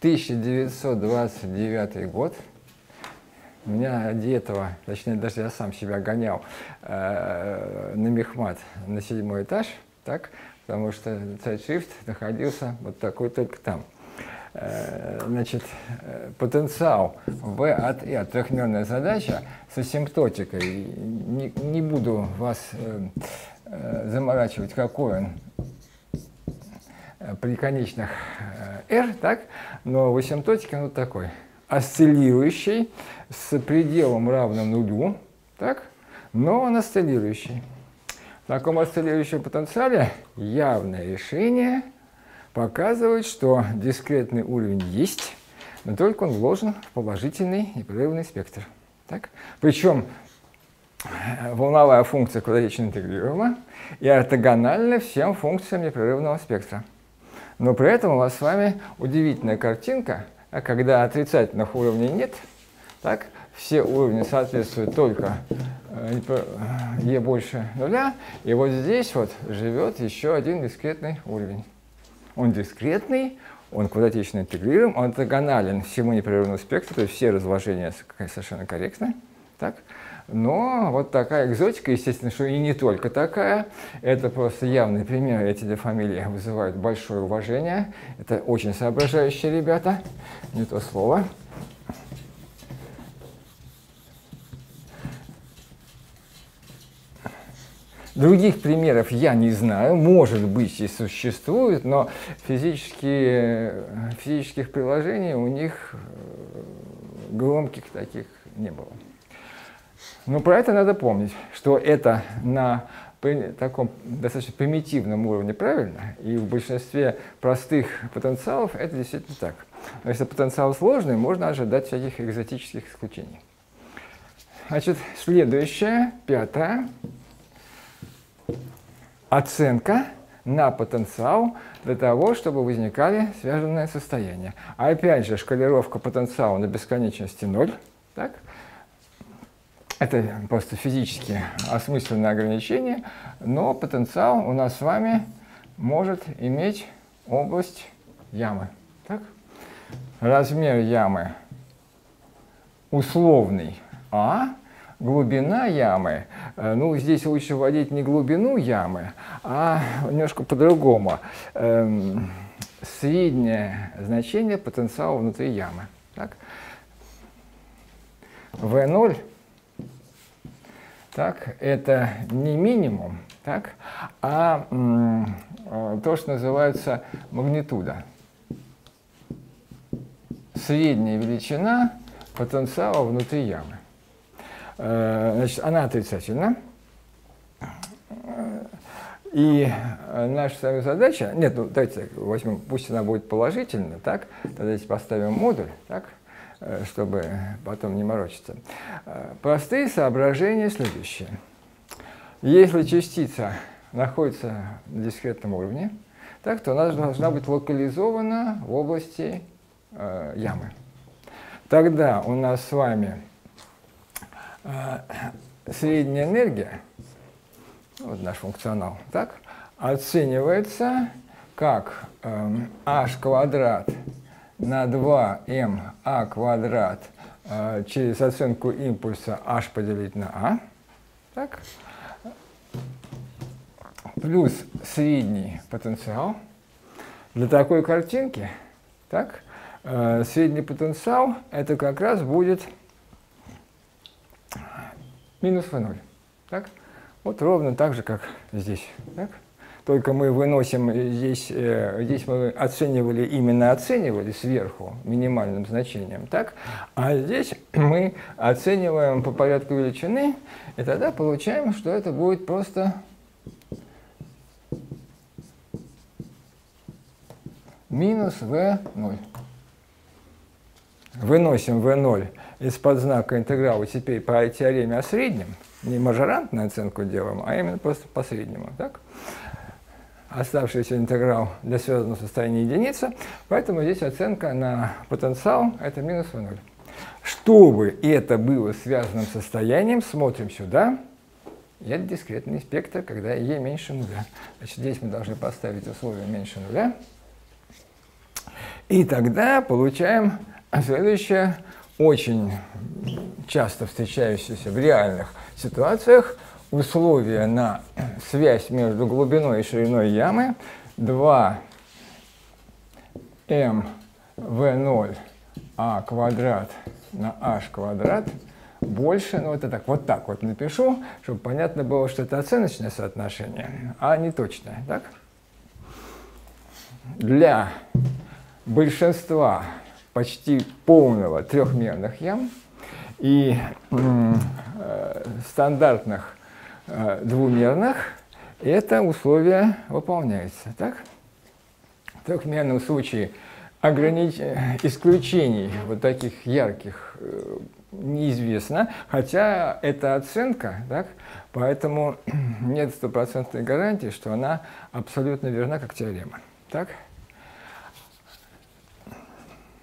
1929 год. Меня ради этого, точнее, даже я сам себя гонял э, на Мехмат на седьмой этаж, так, потому что Zeitschrift находился вот такой только там. Э, значит, э, потенциал V от E, трехмерная задача с асимптотикой. Не, не буду вас э, заморачивать, какой он при конечных R, так, но в асимптотике он вот такой, осциллирующий с пределом равным нулю, так, но он осциллирующий. В таком осциллирующем потенциале явное решение показывает, что дискретный уровень есть, но только он вложен в положительный непрерывный спектр. Так? Причем э, волновая функция квадратично интегрируема и ортогональна всем функциям непрерывного спектра. Но при этом у вас с вами удивительная картинка, а когда отрицательных уровней нет, так, все уровни соответствуют только э, e больше нуля, и вот здесь вот живет еще один дискретный уровень. Он дискретный, он квадратично интегрируем, он ортогонален всему непрерывному спектру, то есть все разложения совершенно корректны. Так? Но вот такая экзотика, естественно, что и не только такая. Это просто явный пример. Эти две фамилии вызывают большое уважение. Это очень соображающие ребята, не то слово. Других примеров я не знаю, может быть и существует, но физические, физических приложений у них э, громких таких не было. Но про это надо помнить, что это на таком достаточно примитивном уровне правильно, и в большинстве простых потенциалов это действительно так. Но если потенциал сложный, можно ожидать всяких экзотических исключений. Значит, следующее, пятое, оценка на потенциал для того, чтобы возникали связанные состояния. А опять же, шкалировка потенциала на бесконечности 0. Так? Это просто физически осмысленное ограничение, но потенциал у нас с вами может иметь область ямы. Так? Размер ямы условный А, глубина ямы, э, ну, здесь лучше вводить не глубину ямы, а немножко по-другому. Эм, среднее значение потенциала внутри ямы. Так? V0 так, это не минимум, так, а э, то, что называется магнитуда. Средняя величина потенциала внутри ямы. Э, значит, она отрицательна. И наша с вами задача, нет, ну давайте возьмем, пусть она будет положительна, так, давайте поставим модуль, так, э, чтобы потом не морочиться. Э, простые соображения следующие. Если частица находится на дискретном уровне, так, то она должна быть локализована в области э, ямы. Тогда у нас с вами Э, средняя энергия, вот наш функционал, так, оценивается как э, h квадрат на 2m a квадрат э, через оценку импульса h поделить на a, так, плюс средний потенциал. Для такой картинки, так, э, средний потенциал это как раз будет минус V0. Так? Вот ровно так же, как здесь. Так? Только мы выносим здесь, э, здесь мы оценивали, именно оценивали сверху минимальным значением, так? А здесь <clears throat> мы оцениваем по порядку величины, и тогда получаем, что это будет просто минус V0. Выносим V0 из-под знака интеграла теперь по теореме о среднем, не мажорантную оценку делаем, а именно просто по среднему. Так? Оставшийся интеграл для связанного состояния единица, поэтому здесь оценка на потенциал это минус v0. Чтобы это было связанным состоянием, смотрим сюда. Это дискретный спектр, когда e меньше нуля. Значит, здесь мы должны поставить условие меньше нуля. И тогда получаем следующее. Очень часто встречающиеся в реальных ситуациях. Условия на связь между глубиной и шириной ямы. 2 m v0 а квадрат на h квадрат больше, ну это так, вот так вот напишу, чтобы понятно было, что это оценочное соотношение, а не точное, так? Для большинства почти полного трехмерных ям и э, стандартных э, двумерных это условие выполняется. Так? В трехмерном случае огранич... исключений вот таких ярких э, неизвестно, хотя это оценка, так? поэтому <clears throat> нет стопроцентной гарантии, что она абсолютно верна как теорема. Так?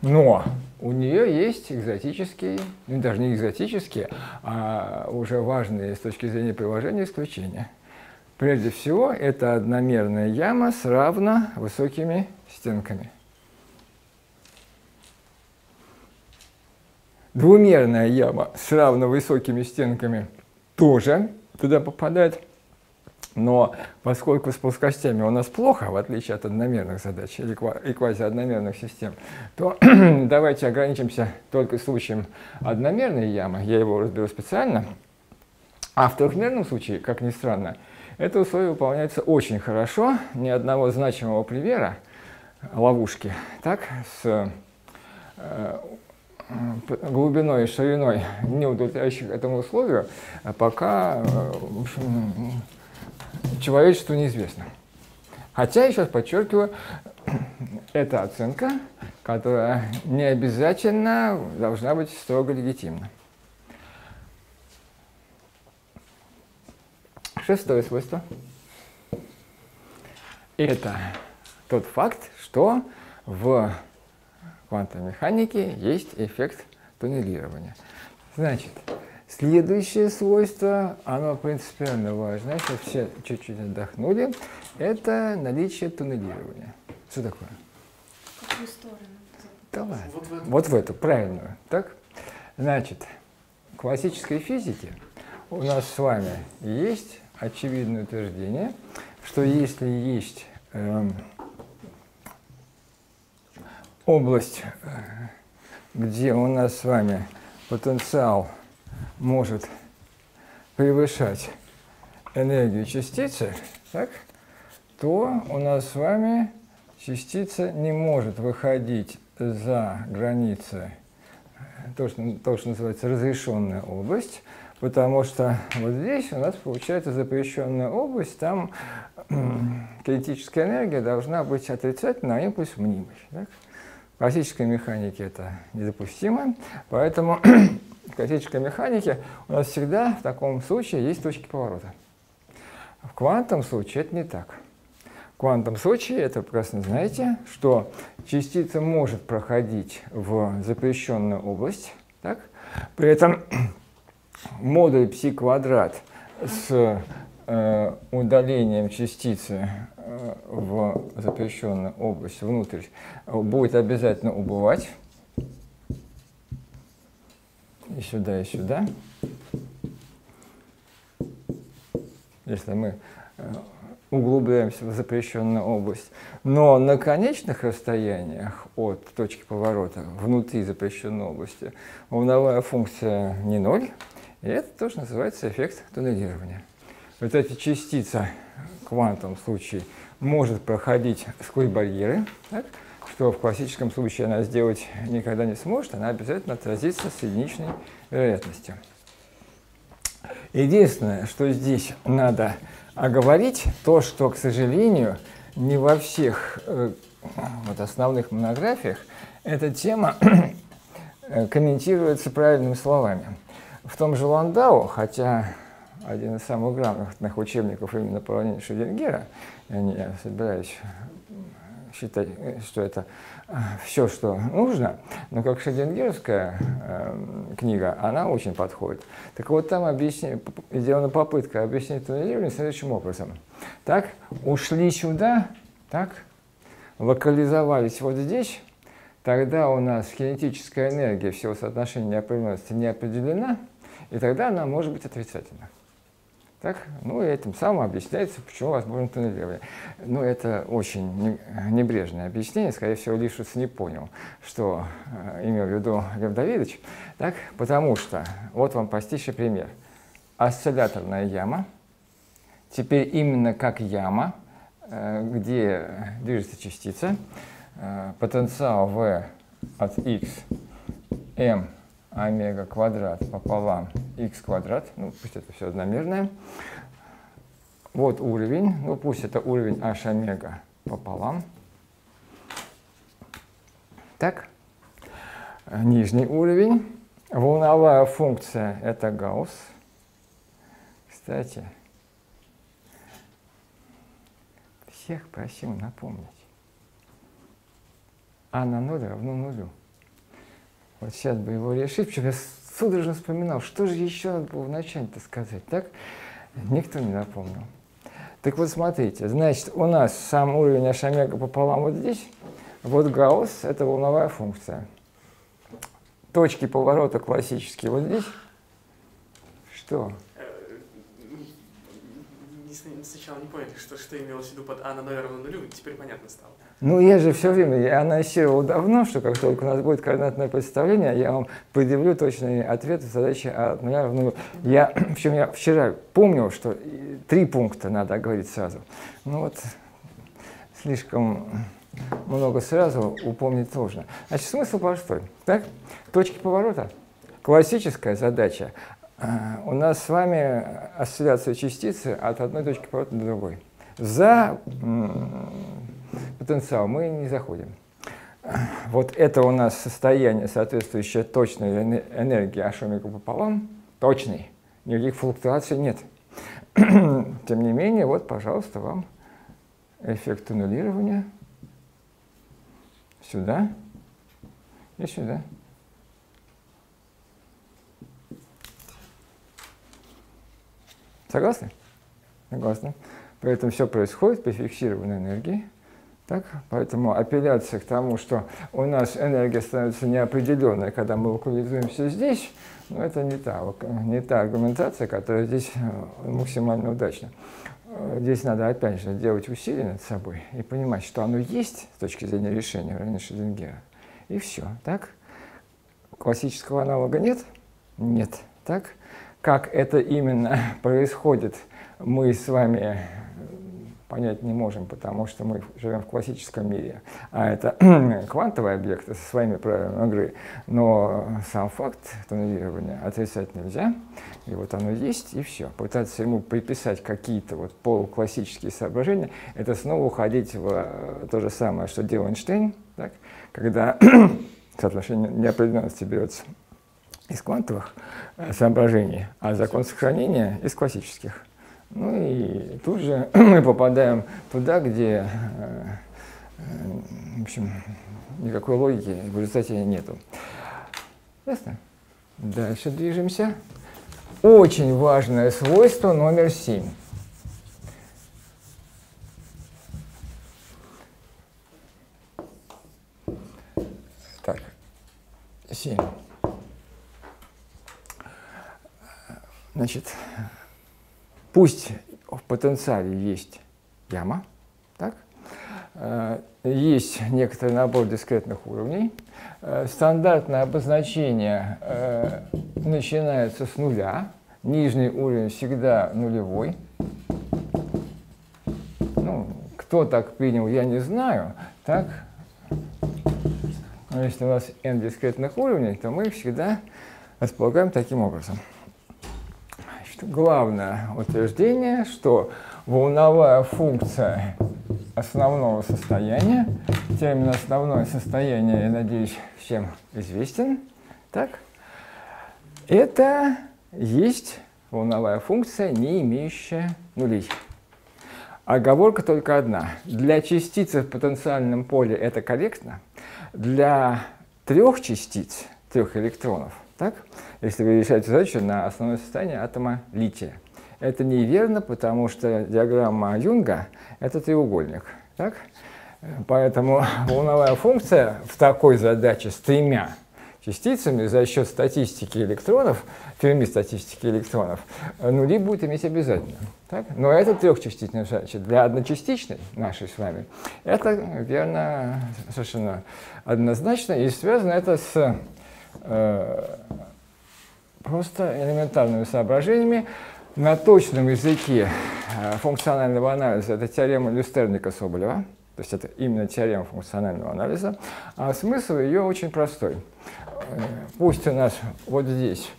Но у нее есть экзотические, ну даже не экзотические, а уже важные с точки зрения приложения исключения. Прежде всего, это одномерная яма с равно высокими стенками. Двумерная яма с равно высокими стенками тоже туда попадает. Но поскольку с плоскостями у нас плохо, в отличие от одномерных задач или квазиодномерных систем, то <clears throat> давайте ограничимся только случаем одномерной ямы. Я его разберу специально. А в трехмерном случае, как ни странно, это условие выполняется очень хорошо. Ни одного значимого примера ловушки так, с э, глубиной и шириной, не удовлетворяющих этому условию, пока э, в общем, человечеству неизвестно. Хотя, еще раз подчеркиваю, <clears throat> это оценка, которая не обязательно должна быть строго легитимна. Шестое свойство – это тот факт, что в квантовой механике есть эффект туннелирования. Значит, Следующее свойство, оно принципиально важно, сейчас все чуть-чуть отдохнули, это наличие туннелирования. Что такое? какую сторону? Да ладно. Вот в этом. Вот в эту, правильную. Так? Значит, в классической физике у нас с вами есть очевидное утверждение, что если есть эм, область, э, где у нас с вами потенциал может превышать энергию частицы, так, то у нас с вами частица не может выходить за границы, то что, то, что называется разрешенная область, потому что вот здесь у нас получается запрещенная область, там кинетическая энергия должна быть отрицательной, а импульс мнимый. Так? В классической механике это недопустимо, поэтому классической механике у нас всегда в таком случае есть точки поворота. В квантовом случае это не так. В квантовом случае, это прекрасно знаете, что частица может проходить в запрещенную область, так? при этом <clears throat> модуль пси квадрат с э, удалением частицы э, в запрещенную область внутрь будет обязательно убывать и сюда, и сюда. Если мы э, углубляемся в запрещенную область. Но на конечных расстояниях от точки поворота внутри запрещенной области волновая функция не ноль, и это тоже называется эффект туннелирования. Вот эта частица в квантовом случае может проходить сквозь барьеры, так? Что в классическом случае она сделать никогда не сможет, она обязательно отразится с единичной вероятностью. Единственное, что здесь надо оговорить, то, что, к сожалению, не во всех э, вот, основных монографиях эта тема <clears throat> комментируется правильными словами. В том же Ландау, хотя один из самых грамотных учебников именно по Шедингера, я не собираюсь считать, что это э, все, что нужно, но как Шаденгеровская э, книга, она очень подходит. Так вот, там объясни, сделана попытка объяснить туннелирование следующим образом. Так, ушли сюда, так, локализовались вот здесь, тогда у нас кинетическая энергия всего соотношения неопределенности не определена, и тогда она может быть отрицательна. Так? Ну и этим самым объясняется, почему возможно туннелирование. Ну, это очень небрежное объяснение, скорее всего, Лишиц не понял, что э, имел в виду Лев Давидович, так? потому что, вот вам простейший пример. Осцилляторная яма, теперь именно как яма, э, где движется частица, э, потенциал V от x, m омега квадрат пополам x квадрат, ну пусть это все одномерное. Вот уровень, ну пусть это уровень h омега пополам. Так, нижний уровень. Волновая функция это Гаусс. Кстати, всех просил напомнить. А на ноль равно нулю. Вот сейчас бы его решить, причем я судорожно вспоминал, что же еще надо было вначале-то сказать, так? Никто не напомнил. Так вот, смотрите, значит, у нас сам уровень h омега пополам вот здесь, вот гаусс – это волновая функция. Точки поворота классические вот здесь. Что? Э, Сначала не поняли, что, что имелось в виду под А на равно нулю, теперь понятно стало. Ну, я же все время, я анонсировал давно, что как только у нас будет координатное представление, я вам предъявлю точный ответ в задаче от нуля равно нулю. Я, причем я вчера помнил, что три пункта надо говорить сразу. Ну вот, слишком много сразу упомнить сложно. Значит, смысл простой. Так? Точки поворота. Классическая задача. А, У нас с вами осцилляция частицы от одной точки поворота до другой. За потенциал мы не заходим. Вот это у нас состояние, соответствующее точной эне- энергии омега пополам, точный, никаких флуктуаций нет. <clears throat> Тем не менее, вот, пожалуйста, вам эффект аннулирования сюда и сюда. Согласны? Согласны. Поэтому все происходит при фиксированной энергии. Так? Поэтому апелляция к тому, что у нас энергия становится неопределенной, когда мы локализуемся здесь, ну, это не та, не та аргументация, которая здесь э, максимально удачна. Э, Здесь надо, опять же, делать усилия над собой и понимать, что оно есть с точки зрения решения уравнения Шрёдингера. И все. Так? Классического аналога нет? Нет. Так? Как это именно <laughs> происходит, мы с вами понять не можем, потому что мы живем в классическом мире, а это <clears throat> квантовые объекты со своими правилами игры, но сам факт тоннелирования отрицать нельзя, и вот оно есть, и все. Пытаться ему приписать какие-то вот полуклассические соображения, это снова уходить в э, то же самое, что делал Эйнштейн, так? когда <clears throat> соотношение неопределенности берется из квантовых э, соображений, а закон сохранения из классических. Ну и тут же <clears throat> мы попадаем туда, где, э, э, в общем, никакой логики в результате нету. Ясно? Дальше движемся. Очень важное свойство номер семь. Так, семь. Значит, пусть в потенциале есть яма, так? Э, есть некоторый набор дискретных уровней. Э, Стандартное обозначение э, начинается с нуля. Нижний уровень всегда нулевой. Ну, кто так принял, я не знаю. Так? Но если у нас n дискретных уровней, то мы их всегда располагаем таким образом. Значит, главное утверждение, что волновая функция основного состояния, термин основное состояние, я надеюсь, всем известен, так? Это есть волновая функция, не имеющая нулей. Оговорка только одна. Для частицы в потенциальном поле это корректно. Для трех частиц, трех электронов, так? если вы решаете задачу на основное состояние атома лития. Это неверно, потому что диаграмма Юнга – это треугольник. Так? Поэтому <laughs> волновая функция в такой задаче с тремя частицами за счет статистики электронов, Ферми статистики электронов, нули будет иметь обязательно. Так? Но это трехчастичная задача. Для одночастичной, нашей с вами, это верно совершенно однозначно. И связано это с просто элементарными соображениями. На точном языке э, функционального анализа это теорема Люстерника-Соболева, то есть это именно теорема функционального анализа. А смысл ее очень простой. Э, Пусть у нас вот здесь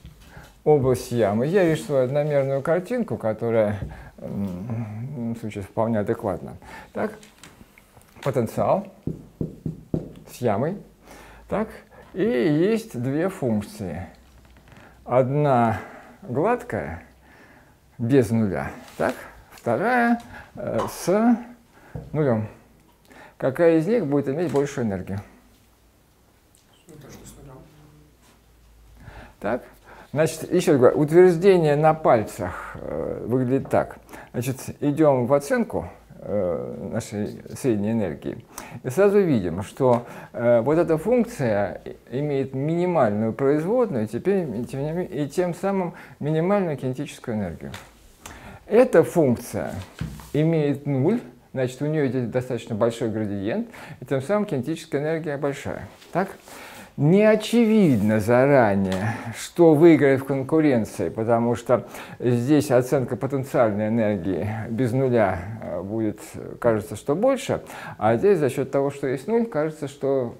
область ямы. Я рисую одномерную картинку, которая в случае вполне адекватна. Так, потенциал с ямой. Так, и есть две функции. Одна гладкая, без нуля, так? вторая э, с нулем. Какая из них будет иметь большую энергию? Ну. Так? Значит, еще раз говорю, утверждение на пальцах э, выглядит так. Значит, идем в оценку нашей средней энергии и сразу видим, что э, вот эта функция имеет минимальную производную теперь, и тем, самым минимальную кинетическую энергию. Эта функция имеет нуль, значит, у нее идет достаточно большой градиент, и тем самым кинетическая энергия большая. Так? Не очевидно заранее, что выиграет в конкуренции, потому что здесь оценка потенциальной энергии без нуля э, будет, кажется, что больше, а здесь за счет того, что есть нуль, кажется, что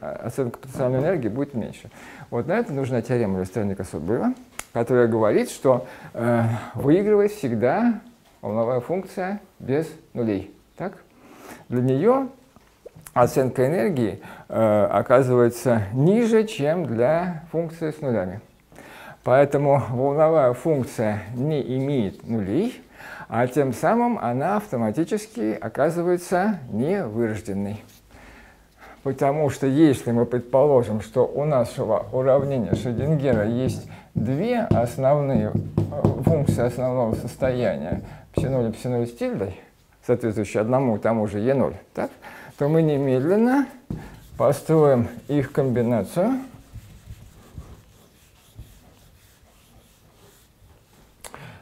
оценка потенциальной энергии будет меньше. Вот на это нужна теорема Листерника-Субыва, которая говорит, что э, выигрывает всегда волновая функция без нулей. Так? Для нее оценка энергии э, оказывается ниже, чем для функции с нулями. Поэтому волновая функция не имеет нулей, а тем самым она автоматически оказывается невырожденной. Потому что если мы предположим, что у нашего уравнения Шрёдингера есть две основные э, функции основного состояния, пси0 и пси0 с соответствующие одному и тому же e0, так, то мы немедленно построим их комбинацию.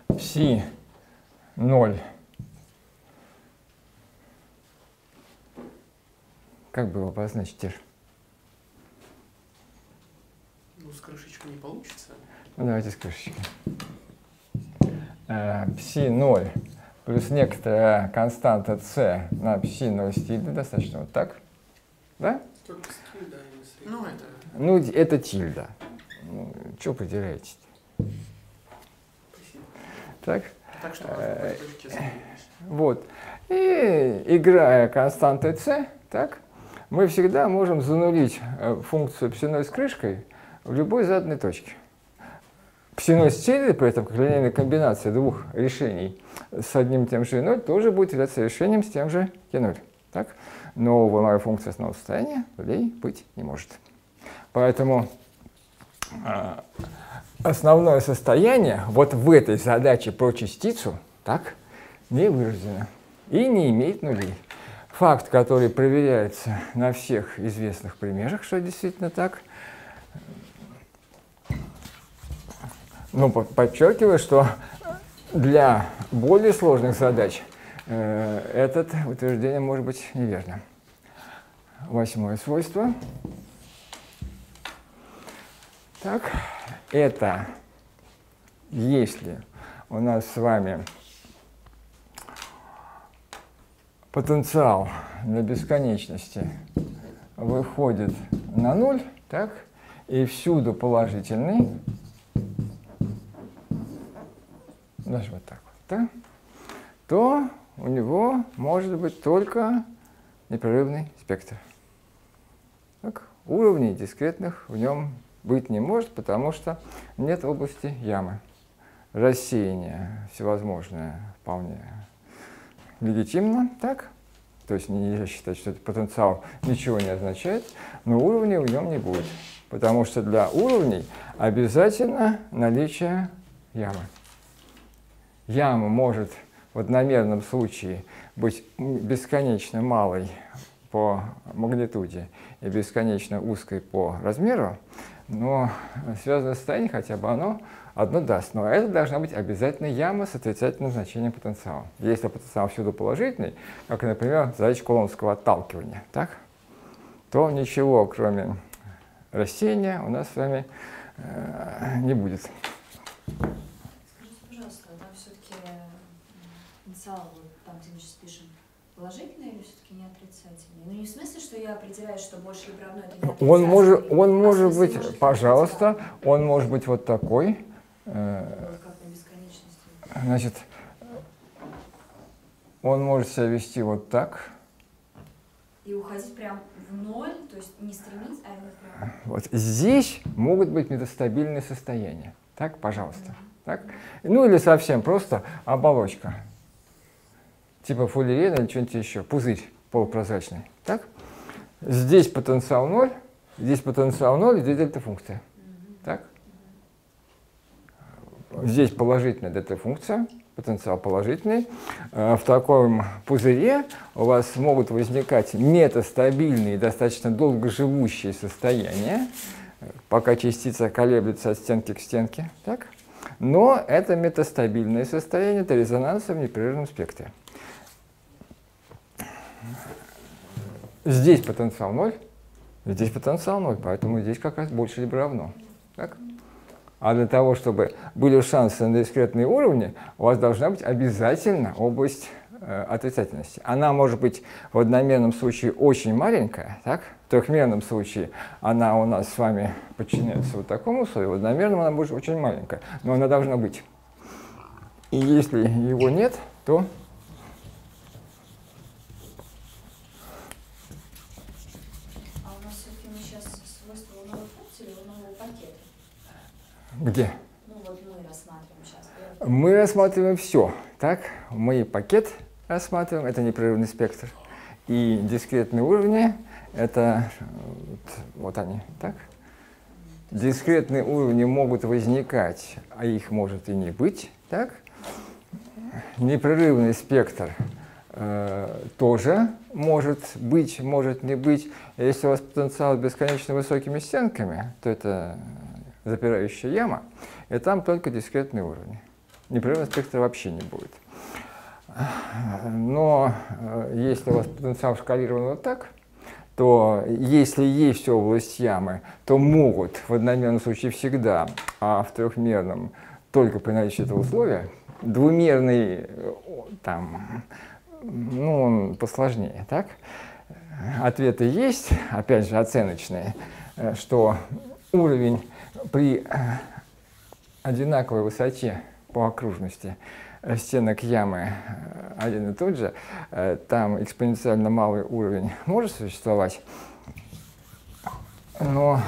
Пси 0 Как бы его обозначить, Тир? Ну, с крышечкой не получится. Ну, давайте с крышечкой. Э, пси 0 плюс некоторая константа c на пси 0 тильда, достаточно вот так. Да? Только с тильда, а не с Ну, это... Ну, это тильда. Ну, что потеряете? Спасибо. Так? Так что Э. Вот. И играя константой c, так, мы всегда можем занулить э, функцию пси0 с крышкой в любой заданной точке. Пси0 с тильдой, при этом как линейная комбинация двух решений с одним и тем же e0 тоже будет являться решением с тем же e0. Так? Но волновая функция основного состояния нулей быть не может. Поэтому а, основное состояние вот в этой задаче про частицу так, не выражено и не имеет нулей. Факт, который проверяется на всех известных примерах, что действительно так. Ну, по- подчеркиваю, что для более сложных задач э, это утверждение может быть неверно. Восьмое свойство. Так, это если у нас с вами потенциал для бесконечности выходит на ноль, так, и всюду положительный, даже вот так вот, да, то у него может быть только непрерывный спектр. Так, уровней дискретных в нем быть не может, потому что нет области ямы. Рассеяние всевозможное вполне легитимно, так? То есть нельзя считать, что этот потенциал ничего не означает, но уровней в нем не будет. Потому что для уровней обязательно наличие ямы. Яма может в одномерном случае быть бесконечно малой по магнитуде и бесконечно узкой по размеру, но связанное состояние хотя бы оно одно даст. Но это должна быть обязательно яма с отрицательным значением потенциала. Если потенциал всюду положительный, как, например, задача колонского отталкивания, так, то ничего, кроме рассеяния, у нас с вами э, не будет. Скажите, пожалуйста, а там все-таки потенциал, вот там, где мы сейчас пишем, положительный или все-таки не отрицательный? Ну не в смысле, что я определяю, что больше либо равно это не Он может, он а может быть, может пожалуйста, он может быть вот такой. э, Вот как на бесконечности. Значит, он может себя вести вот так. И уходить прям в ноль, то есть не стремить, а именно прям. Вот здесь могут быть метастабильные состояния. Так, пожалуйста. Так? Ну или совсем просто оболочка. Типа фуллерена или что-нибудь еще. Пузырь полупрозрачный. Так? Здесь потенциал 0, здесь потенциал 0, здесь дельта функция. Так? здесь положительная ДТ-функция, потенциал положительный. Э, В таком пузыре у вас могут возникать метастабильные, достаточно долгоживущие состояния, пока частица колеблется от стенки к стенке. Так? Но это метастабильное состояние, это резонансы в непрерывном спектре. Здесь потенциал 0, здесь потенциал 0, поэтому здесь как раз больше либо равно. Так? А для того, чтобы были шансы на дискретные уровни, у вас должна быть обязательно область э, отрицательности. Она может быть в одномерном случае очень маленькая, так? в трехмерном случае она у нас с вами подчиняется вот такому условию, в одномерном она будет очень маленькая, но она должна быть. И если его нет, то А у нас все-таки мы сейчас свойства волновой функции или волнового пакета? Где? Ну вот мы рассматриваем сейчас. Мы рассматриваем все, так? Мы пакет рассматриваем, это непрерывный спектр. И дискретные уровни, это вот, вот они, так? Дискретные уровни могут возникать, а их может и не быть, так? Непрерывный спектр э, тоже может быть, может не быть. Если у вас потенциал бесконечно высокими стенками, то это запирающая яма, и там только дискретные уровни. Непрерывного спектра вообще не будет. Но э, если у вас потенциал шкалирован вот так, то если есть область ямы, то могут в одномерном случае всегда, а в трехмерном только при наличии этого условия, двумерный э, там, ну, он посложнее, так? Ответы есть, опять же, оценочные, э, что уровень при э, одинаковой высоте по окружности э, стенок ямы э, один и тот же, там экспоненциально малый уровень может существовать, но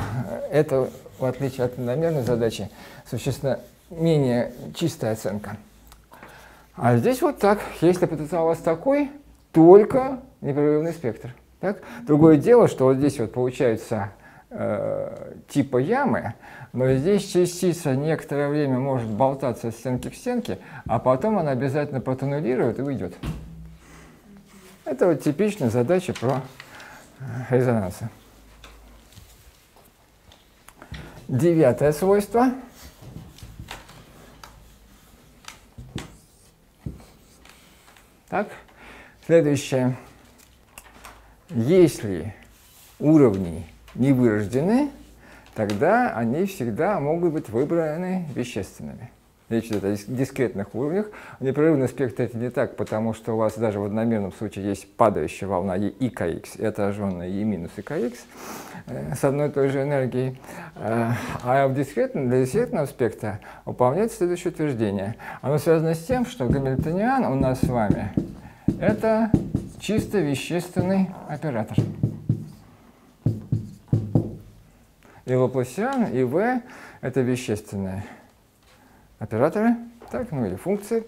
это, в отличие от одномерной задачи, существенно менее чистая оценка. А здесь вот так, если потенциал у вас такой, только непрерывный спектр. Так? Другое дело, что вот здесь вот получается типа ямы, но здесь частица некоторое время может болтаться от стенки к стенке, а потом она обязательно протоннелирует и уйдет. Это вот типичная задача про э, резонансы. Девятое свойство. Так, следующее. Если уровни не вырождены, тогда они всегда могут быть выбраны вещественными. Речь идет о дис- дискретных уровнях. В непрерывном спектре это не так, потому что у вас даже в одномерном случае есть падающая волна E и КХ, и отраженная E минус и КХ э, с одной и той же энергией. Э, А в дискретном, для дискретного спектра выполняется следующее утверждение. Оно связано с тем, что гамильтониан у нас с вами это чисто вещественный оператор. И Лапласиан, и В – это вещественные операторы, так, ну или функции,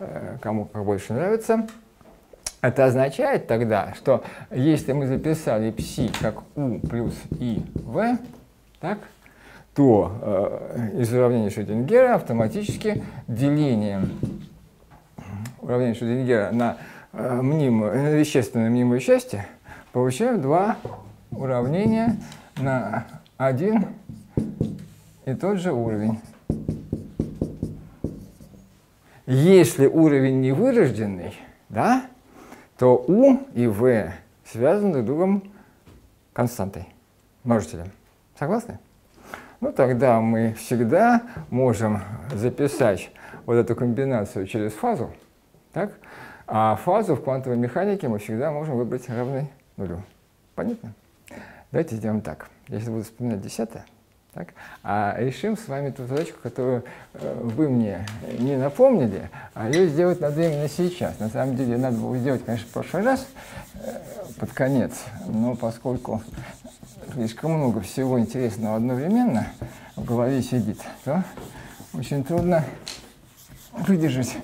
э, кому как больше нравится. Это означает тогда, что если мы записали пси как U плюс и В, так, то э, из уравнения Шрёдингера автоматически делением уравнения Шрёдингера на э, мнимое, на вещественное мнимое счастье получаем два уравнения на один и тот же уровень. Если уровень не вырожденный, да, то У и В связаны друг с другом константой, множителем. Согласны? Ну, тогда мы всегда можем записать вот эту комбинацию через фазу, так? а фазу в квантовой механике мы всегда можем выбрать равной нулю. Понятно? Давайте сделаем так. Сейчас буду вспоминать десятое. Так? А решим с вами ту задачку, которую э, вы мне не напомнили, а ее сделать надо именно сейчас. На самом деле надо было сделать, конечно, в прошлый раз, э, под конец, но поскольку слишком много всего интересного одновременно в голове сидит, то очень трудно выдержать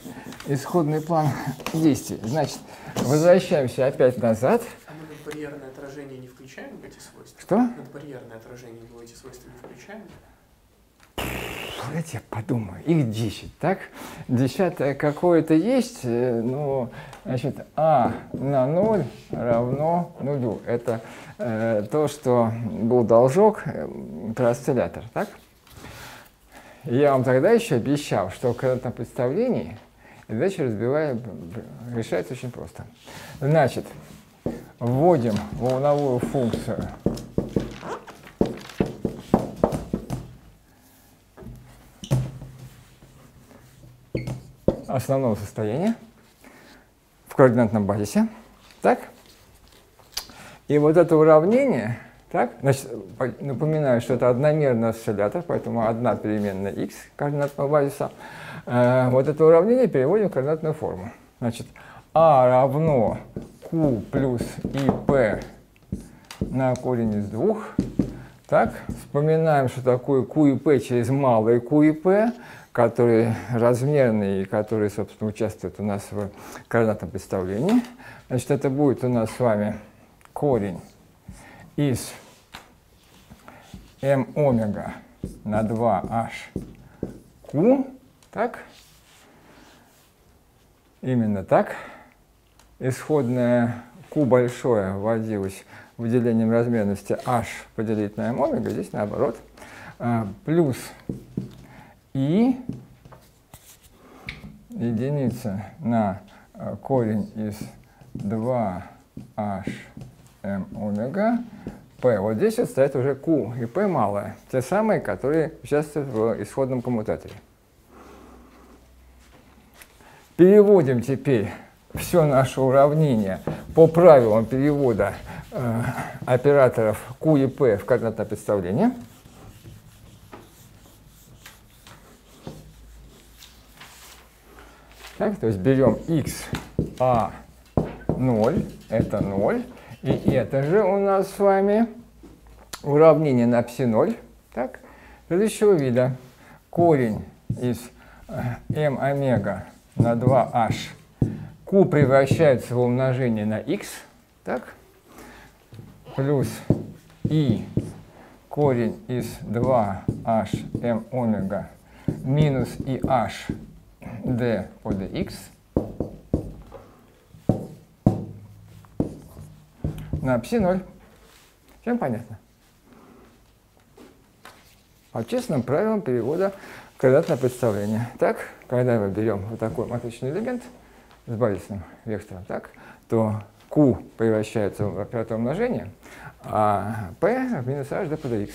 исходный план действий. Значит, возвращаемся опять назад. А мы надбарьерное отражение не включаем в эти свойства? Что? Надбарьерное отражение в эти свойства не включаем? давайте я подумаю, их 10, так? Десятое какое-то есть, э, ну, значит, а на 0 равно нулю. Это э, то, что был должок э, про осциллятор, так? Я вам тогда еще обещал, что в этом представлении задача разбивая, решается очень просто. Значит, вводим волновую функцию основного состояния в координатном базисе. Так? И вот это уравнение, так, значит, напоминаю, что это одномерный осциллятор, поэтому одна переменная x координатного базиса. Э, вот это уравнение переводим в координатную форму. Значит, а равно q плюс ip на корень из двух. Так, вспоминаем, что такое q и p через малое q и p которые размерные и которые, собственно, участвуют у нас в координатном представлении. Значит, это будет у нас с вами корень из m омега на 2h q, так? Именно так. Исходное q большое вводилось выделением размерности h поделить на m омега, здесь наоборот. А, плюс и единица на э, корень из 2h m омега p. Вот здесь вот стоит уже q и p малое, те самые, которые участвуют в исходном коммутаторе. Переводим теперь все наше уравнение по правилам перевода э, операторов q и p в координатное представление. Так, то есть берем x, а 0, это 0, и это же у нас с вами уравнение на psi0, так, следующего вида. Корень из э, m омега на 2h, q превращается в умножение на x, так, плюс и корень из 2h m омега минус и h d по dx на пси 0. Всем понятно? По честным правилам перевода квадратное представление. Так, когда мы берем вот такой матричный элемент с базисным вектором, так, то q превращается в оператор умножения, а p в минус h d по dx.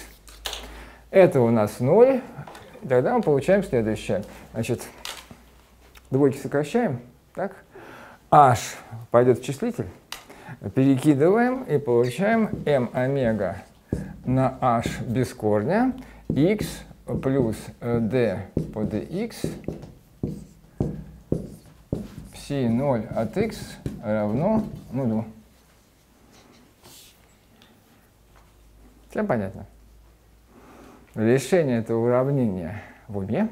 Это у нас 0, тогда мы получаем следующее. Значит, двойки сокращаем, так? h пойдет в числитель, перекидываем и получаем m омега на h без корня, x плюс d по dx psi 0 от x равно нулю. Всем понятно? Решение этого уравнения в уме.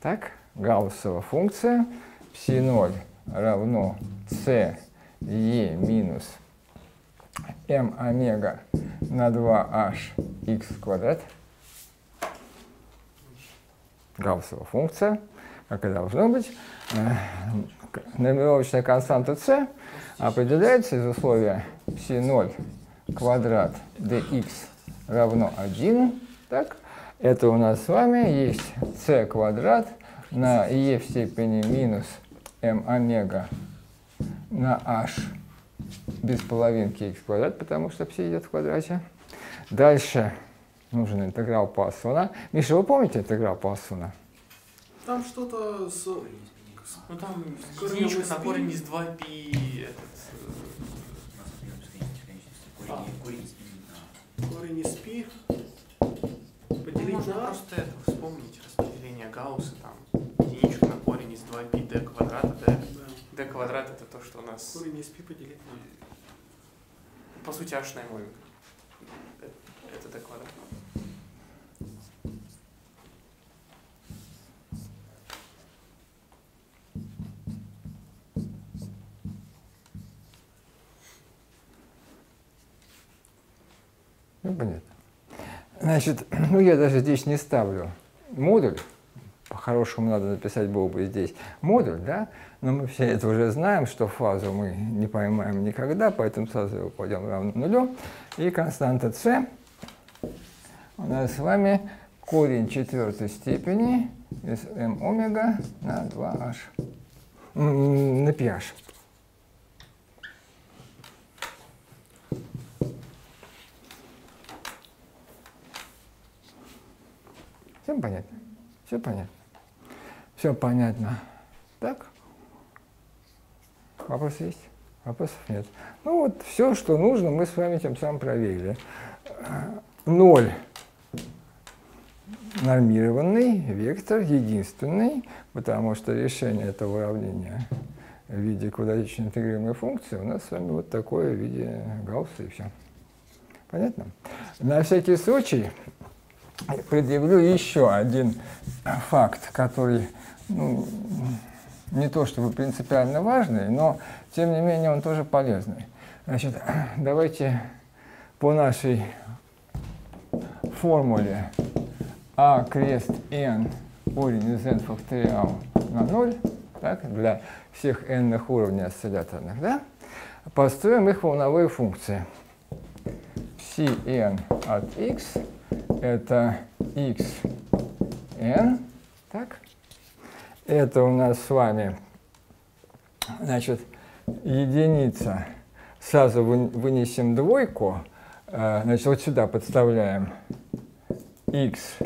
Так? Гауссова функция psi0 равно c e минус m омега на 2h x квадрат. Гауссова функция, как и должно быть. Э, номеровочная константа c определяется из условия psi0 квадрат dx равно 1. Так, это у нас с вами есть c квадрат на e в степени минус m омега на h без половинки x квадрат, потому что все идет в квадрате. Дальше нужен интеграл Пассона. Миша, вы помните интеграл Пассона? Там что-то с... Ну там единичка на корень из 2π этот... А. Корень из пи поделить можно на просто это вспомнить, распределение Гаусса, там, единичку на корень из 2π d квадрата, d, Да. d квадрат это то, что у нас, Корень из пи поделить на по сути, h на. Это, это d квадрат. Ну, понятно. Значит, <clears throat> ну я даже здесь не ставлю модуль, по-хорошему надо написать было бы здесь модуль, да, но мы все это уже знаем, что фазу мы не поймаем никогда, поэтому сразу кладем равно нулю. И константа c у нас с вами корень четвертой степени из m омега на 2h, на ph. Всем понятно? Все понятно? Все понятно. Так? Вопросы есть? Вопросов нет. Ну вот все, что нужно, мы с вами тем самым проверили. Ноль нормированный вектор, единственный, потому что решение этого уравнения в виде квадратично интегрируемой функции у нас с вами вот такое в виде Гаусса и все. Понятно? На всякий случай предъявлю еще один факт, который ну, не то чтобы принципиально важный, но тем не менее он тоже полезный. Значит, <clears throat> давайте по нашей формуле а крест n корень из n факториал на 0, так, для всех n уровней осцилляторных, да, построим их волновые функции. Cn от x это x n, так, это у нас с вами, значит, единица, сразу вынесем двойку, э, значит, вот сюда подставляем x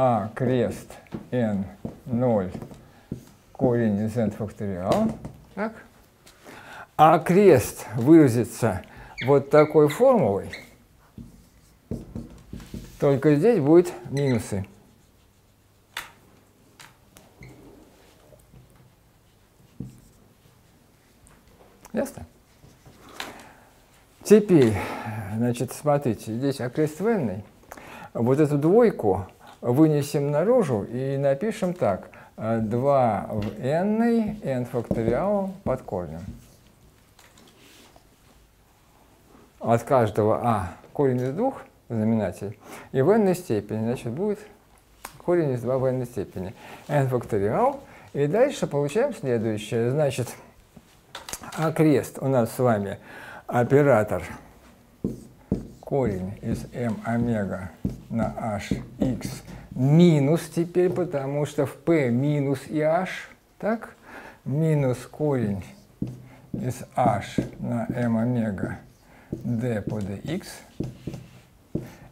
а крест n 0 корень из n факториал. Так? А крест выразится вот такой формулой, только здесь будет минусы. Ясно? Теперь, значит, смотрите, здесь окрест v, вот эту двойку вынесем наружу и напишем так. 2 в n, n факториал под корнем. От каждого а корень из двух знаменатель и в n степени, значит, будет корень из 2 в n степени. n факториал. И дальше получаем следующее. Значит, а крест у нас с вами оператор корень из m омега на h x минус теперь, потому что в p минус и h, так? Минус корень из h на m омега d по dx.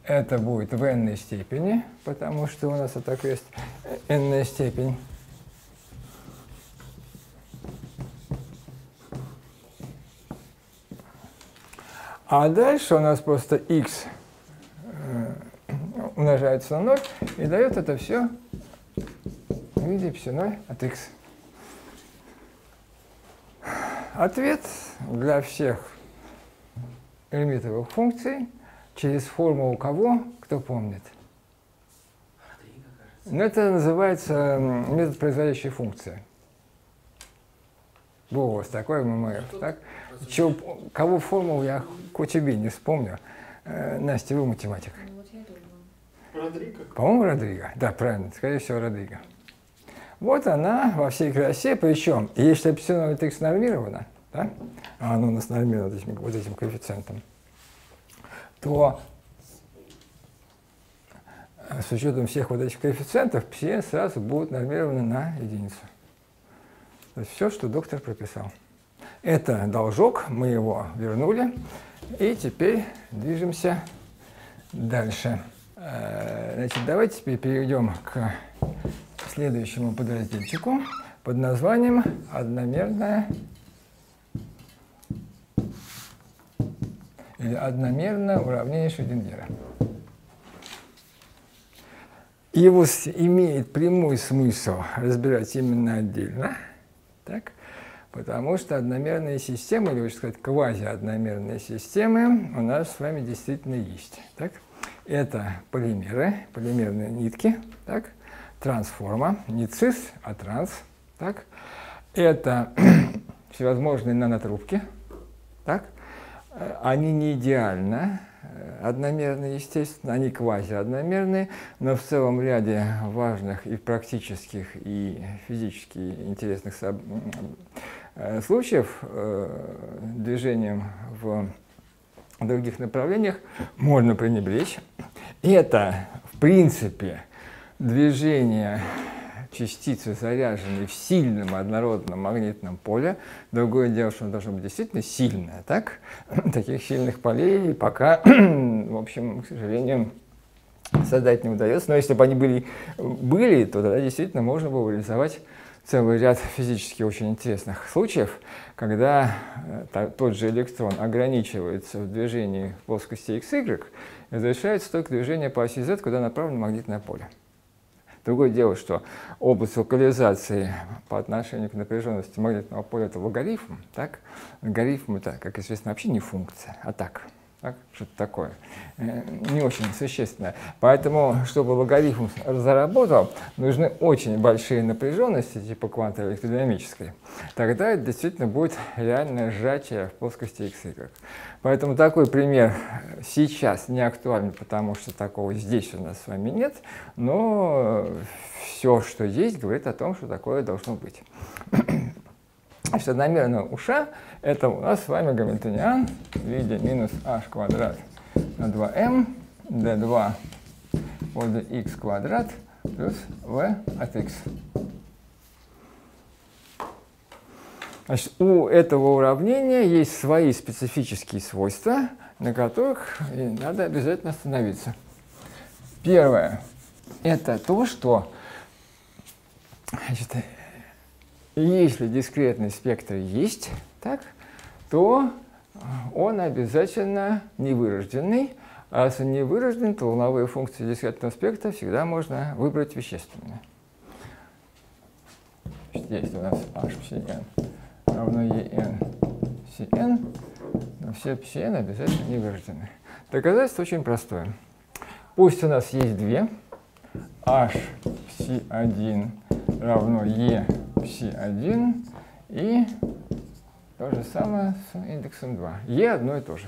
Это будет в n степени, потому что у нас это крест n степень. А дальше у нас просто x э, умножается на 0 и дает это все в виде все 0 от x. Ответ для всех лимитовых функций через формулу кого, кто помнит? Ну, это называется метод производящей функции. Был у вас такой ММР, так? Чего, кого формулу я Кочеби не вспомню. Э, Настя, вы математик. Ну, Родриго? По-моему, Родриго. Да, правильно, скорее всего, Родриго. Вот она во всей красе, причем, если эпсилон от x нормировано, да, а оно у нас нормировано вот этим, вот этим коэффициентом, то с учетом всех вот этих коэффициентов, все сразу будут нормированы на единицу. То есть все, что доктор прописал. Это должок, мы его вернули. И теперь движемся дальше. Э, значит, давайте теперь перейдем к следующему подразделчику под названием «Одномерная или одномерное уравнение Шрёдингера». Его имеет прямой смысл разбирать именно отдельно. Так? Потому что одномерные системы, или лучше сказать, квазиодномерные системы у нас с вами действительно есть. Так? Это полимеры, полимерные нитки, так? трансформа, не цис, а транс. Так? Это <clears throat> всевозможные нанотрубки. Так? Они не идеально одномерные, естественно, они квази-одномерные, но в целом ряде важных и практических, и физически интересных э, случаев э, движением в других направлениях можно пренебречь. Это, в принципе, движение частицы, заряженные в сильном однородном магнитном поле. Другое дело, что оно должно быть действительно сильное, так? <laughs> Таких сильных полей пока, <clears throat> в общем, к сожалению, создать не удается. Но если бы они были, были то тогда действительно можно было реализовать целый ряд физически очень интересных случаев, когда э, тот же электрон ограничивается в движении в плоскости XY и разрешается только движение по оси Z, куда направлено магнитное поле. Другое дело, что область локализации по отношению к напряженности магнитного поля – это логарифм. Так? Логарифм – это, как известно, вообще не функция, а так – так? что-то такое, э, не очень существенное. Поэтому, чтобы логарифм заработал, нужны очень большие напряженности, типа квантовой электродинамической. Тогда это действительно будет реальное сжатие в плоскости XY. Поэтому такой пример сейчас не актуален, потому что такого здесь у нас с вами нет, но все, что есть, говорит о том, что такое должно быть. Значит, одномерная уша – это у нас с вами гамильтониан в виде минус h квадрат на 2m, d2 от x квадрат плюс v от x. Значит, у этого уравнения есть свои специфические свойства, на которых надо обязательно остановиться. Первое – это то, что значит, если дискретный спектр есть, так, то он обязательно невырожденный, а если не вырожден, то волновые функции дискретного спектра всегда можно выбрать вещественные. Здесь у нас h psi n равно en psi n, но все psi n обязательно не вырождены. Доказательство очень простое. Пусть у нас есть две, h psi 1 равно e psi1 и то же самое с индексом 2. E одно и то же.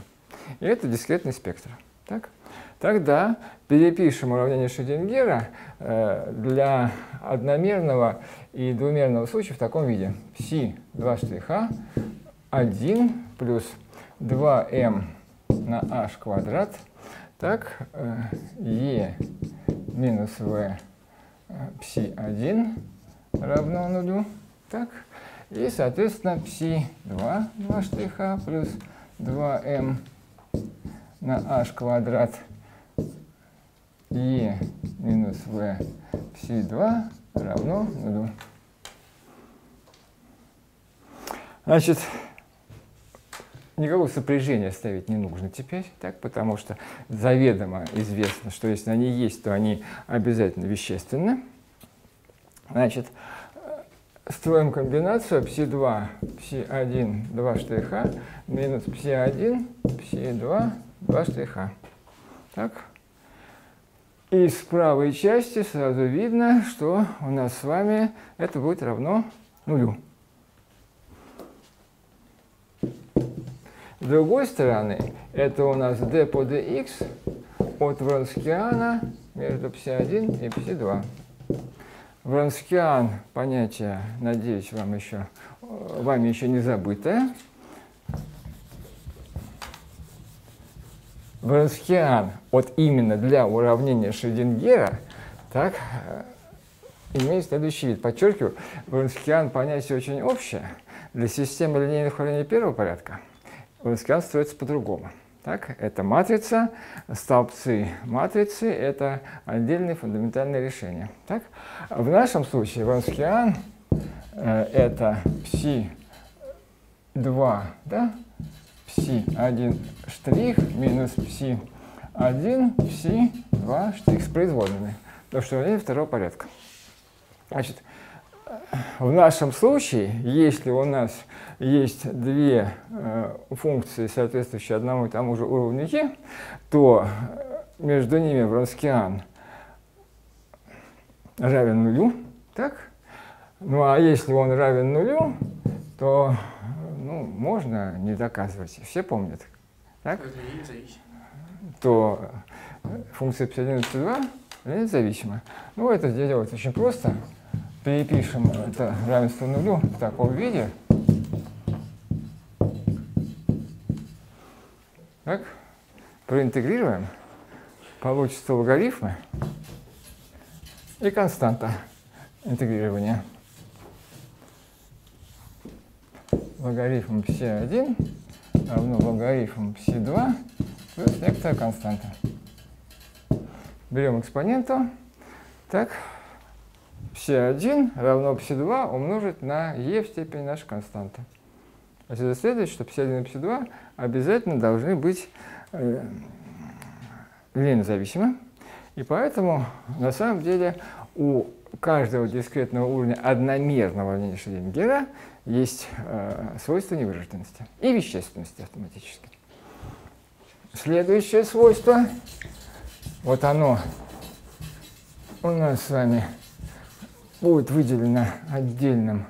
И это дискретный спектр. Так? Тогда перепишем уравнение Шрёдингера э, для одномерного и двумерного случая в таком виде. Пси 2 штриха 1 плюс 2m на h квадрат, так, e минус v пси 1 равно нулю. Так. И, соответственно, пси 2, 2 штриха плюс 2m на h квадрат e минус v пси 2 равно нулю. Значит, никакого сопряжения ставить не нужно теперь, так, потому что заведомо известно, что если они есть, то они обязательно вещественны. Значит, строим комбинацию psi2, psi1, 2 штриха, минус psi1, psi2, 2 штриха. Так. И с правой части сразу видно, что у нас с вами это будет равно нулю. С другой стороны, это у нас d по dx от Вронскиана между psi1 и psi2. Вронскиан – понятие, надеюсь, вам еще, вами еще не забытое. Вронскиан вот именно для уравнения Шрёдингера так, э, имеет следующий вид. Подчеркиваю, Вронскиан – понятие очень общее. Для системы линейных уравнений первого порядка Вронскиан строится по-другому. Так, это матрица, столбцы матрицы – это отдельные фундаментальные решения. Так? В нашем случае Вронскиан э, – это пси-2, да? пси-1 штрих минус пси-1, пси-2 штрих с производными. Потому что уравнение второго порядка. Значит, в нашем случае, если у нас есть две э, функции, соответствующие одному и тому же уровню e, то между ними Вронскиан равен нулю, так? Ну а если он равен нулю, то ну, можно не доказывать. Все помнят. Так? то функция пси1 и пси2 является зависимой. Ну, это делать очень просто. Перепишем это равенство нулю в таком виде. Так, проинтегрируем, получится логарифмы и константа интегрирования. Логарифм psi1 равно логарифм psi2 плюс некоторая константа. Берем экспоненту. Так, psi1 равно psi2 умножить на e в степени нашей константы. Отсюда следует, что psi1 и psi2 обязательно должны быть э, линейно зависимы. И поэтому, на самом деле, у каждого дискретного уровня одномерного линейного Шрёдингера есть э, свойство невыраженности и вещественности автоматически. Следующее свойство, вот оно у нас с вами будет выделено отдельным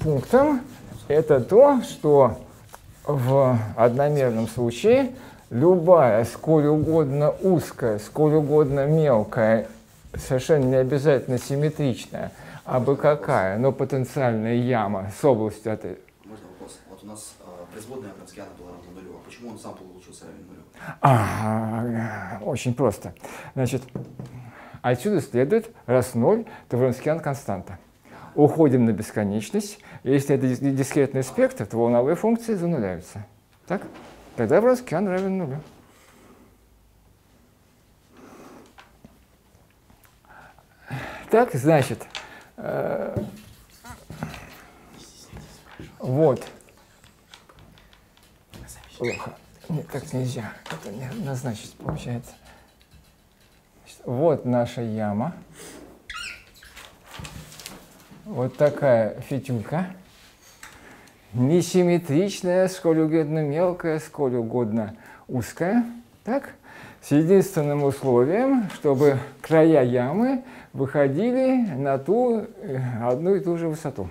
пунктом, это то, что в одномерном случае любая, сколь угодно узкая, сколь угодно мелкая, совершенно не обязательно симметричная, а бы какая, но потенциальная яма с областью от... Можно вопрос? Вот у нас э, производная Вронскиана была равна нулю, а почему он сам получился равен нулю? А, очень просто. Значит, отсюда следует, раз ноль, то Вронскиан константа. Уходим на бесконечность. Если это дискретный спектр, то волновые функции зануляются. Так? Тогда Вронскиан равен нулю. Так, значит, Э, вот. Нет, так нельзя. Это не назначить получается. Вот наша яма. Вот такая фитюлька. Несимметричная, сколь угодно мелкая, сколь угодно узкая. Так? С единственным условием, чтобы края ямы выходили на ту э, одну и ту же высоту.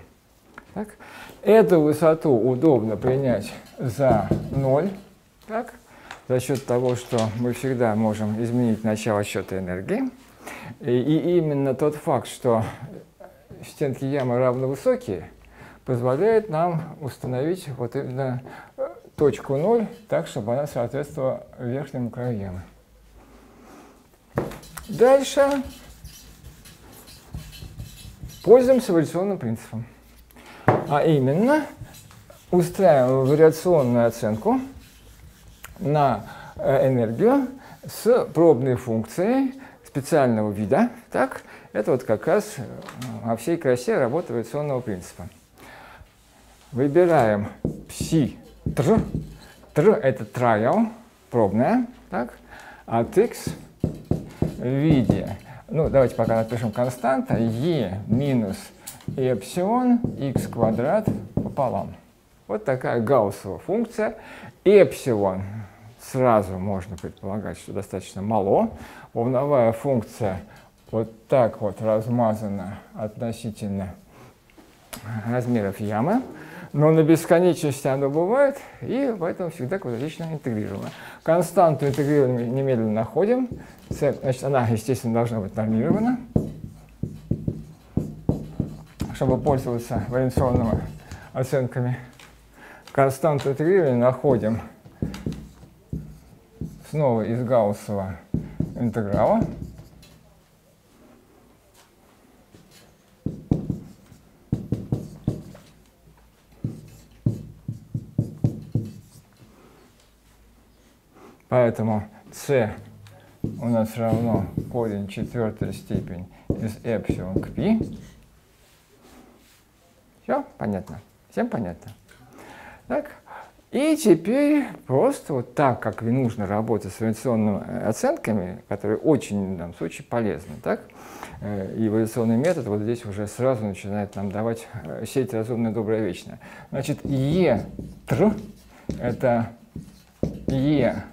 Так? Эту высоту удобно принять за ноль, так? За счет того, что мы всегда можем изменить начало счета энергии. И, и именно тот факт, что стенки ямы равновысокие, позволяет нам установить вот именно э, точку ноль так, чтобы она соответствовала верхнему краю ямы. Дальше пользуемся вариационным принципом. А именно, устраиваем вариационную оценку на э, энергию с пробной функцией специального вида. Так, это вот как раз э, во всей красе работа вариационного принципа. Выбираем пси тр. Тр это trial, пробная, так, от x в виде ну, давайте пока напишем константа e минус эпсилон x квадрат пополам. Вот такая гауссова функция. Эпсилон сразу можно предполагать, что достаточно мало. Волновая функция вот так вот размазана относительно размеров ямы. Но на бесконечности оно бывает, и поэтому всегда квадратично интегрируемо. Константу интегрируем немедленно находим. Значит, она, естественно, должна быть нормирована, чтобы пользоваться вариационными оценками. Константу интегрирования находим снова из Гауссова интеграла. Поэтому c у нас равно корень четвертой степень из эпсилон к π. Все понятно? Всем понятно? Так. И теперь просто вот так, как нужно работать с вариационными оценками, которые очень в данном случае полезны, так? Э, и эволюционный метод вот здесь уже сразу начинает нам давать э, сеть разумная, добрая, вечная. Значит, Е тр – это Е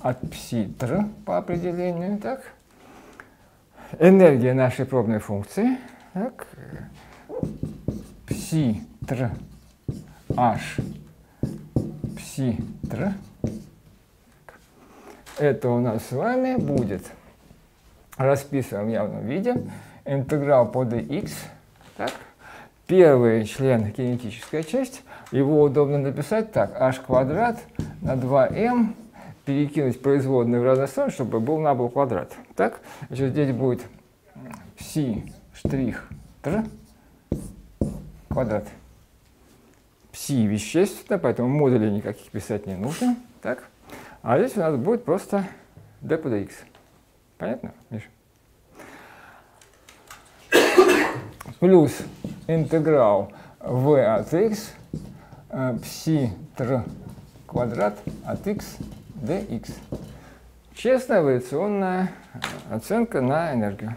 от пси-тр по определению, так? Энергия нашей пробной функции, так? Пси-тр h пси-тр это у нас с вами будет расписываем в явном виде интеграл по dx. Так. Первый член кинетическая часть. Его удобно написать так. h квадрат на 2m перекинуть производные в разные стороны, чтобы был набор квадрат. Так, значит, здесь будет пси штрих тр квадрат. Пси вещественно, поэтому модулей никаких писать не нужно. Так, а здесь у нас будет просто d по dx. Понятно, Миша? Плюс интеграл v от x э, пси тр квадрат от x dx. Честная вариационная оценка на энергию.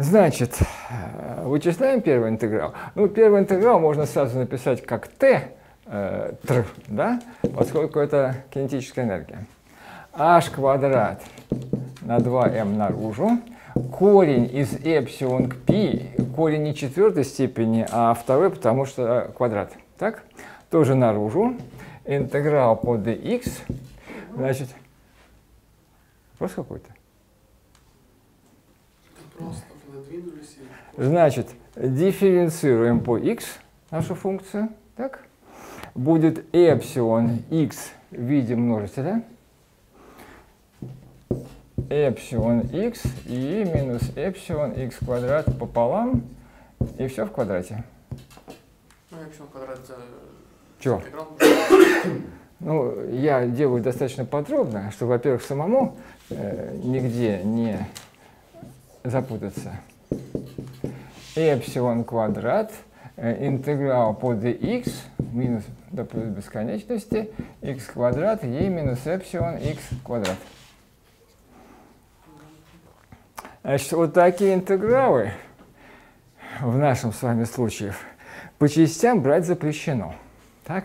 Значит, э, вычисляем первый интеграл. Ну, первый интеграл можно сразу написать как t, э, tr, да, поскольку это кинетическая энергия. h квадрат на 2m наружу. Корень из эпсилон к π, корень не четвертой степени, а второй, потому что квадрат. Так? Тоже наружу. Интеграл по dx Значит, вопрос какой-то? Просто и... Значит, дифференцируем по x нашу функцию. Так? Будет эпсилон x в виде множителя. Эпсилон x и минус эпсилон x квадрат пополам. И все в квадрате. Ну, эпсилон квадрат Чего? Ну, я делаю достаточно подробно, чтобы, во-первых, самому э, нигде не запутаться. Эпсилон квадрат, э, интеграл по dx минус до плюс бесконечности, x квадрат, e минус эпсилон x квадрат. Значит, вот такие интегралы в нашем с вами случае по частям брать запрещено. Так?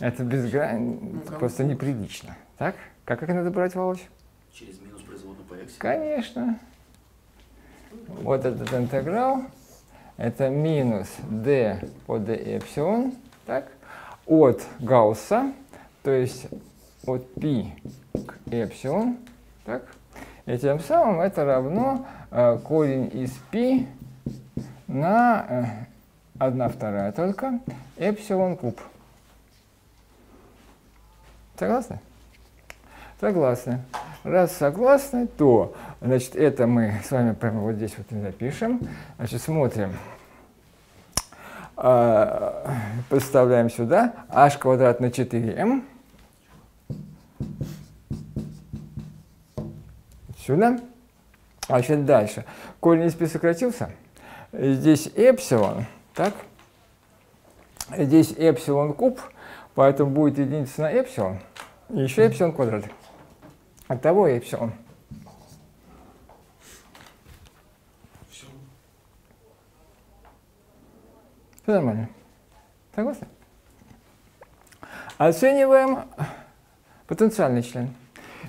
Это безгра... Ну-ка. просто неприлично. Так? Как, как надо брать, Володь? Через минус производную по x. Конечно. Вот этот интеграл, это минус d по d эпсилон, так, от Гаусса, то есть от π к эпсилон, так, и тем самым это равно э, корень из π на э, 1 вторая только эпсилон куб. Согласны? Согласны. Раз согласны, то, значит, это мы с вами прямо вот здесь вот запишем. Значит, смотрим. А, Подставляем сюда h квадрат на 4m. Сюда. Значит, дальше. Корень из π сократился. Здесь эпсилон, так? Здесь эпсилон куб, поэтому будет единица на эпсилон. И еще эпсилон квадрат. Оттого эпсилон. Все. Все нормально. Согласны? Оцениваем потенциальный член.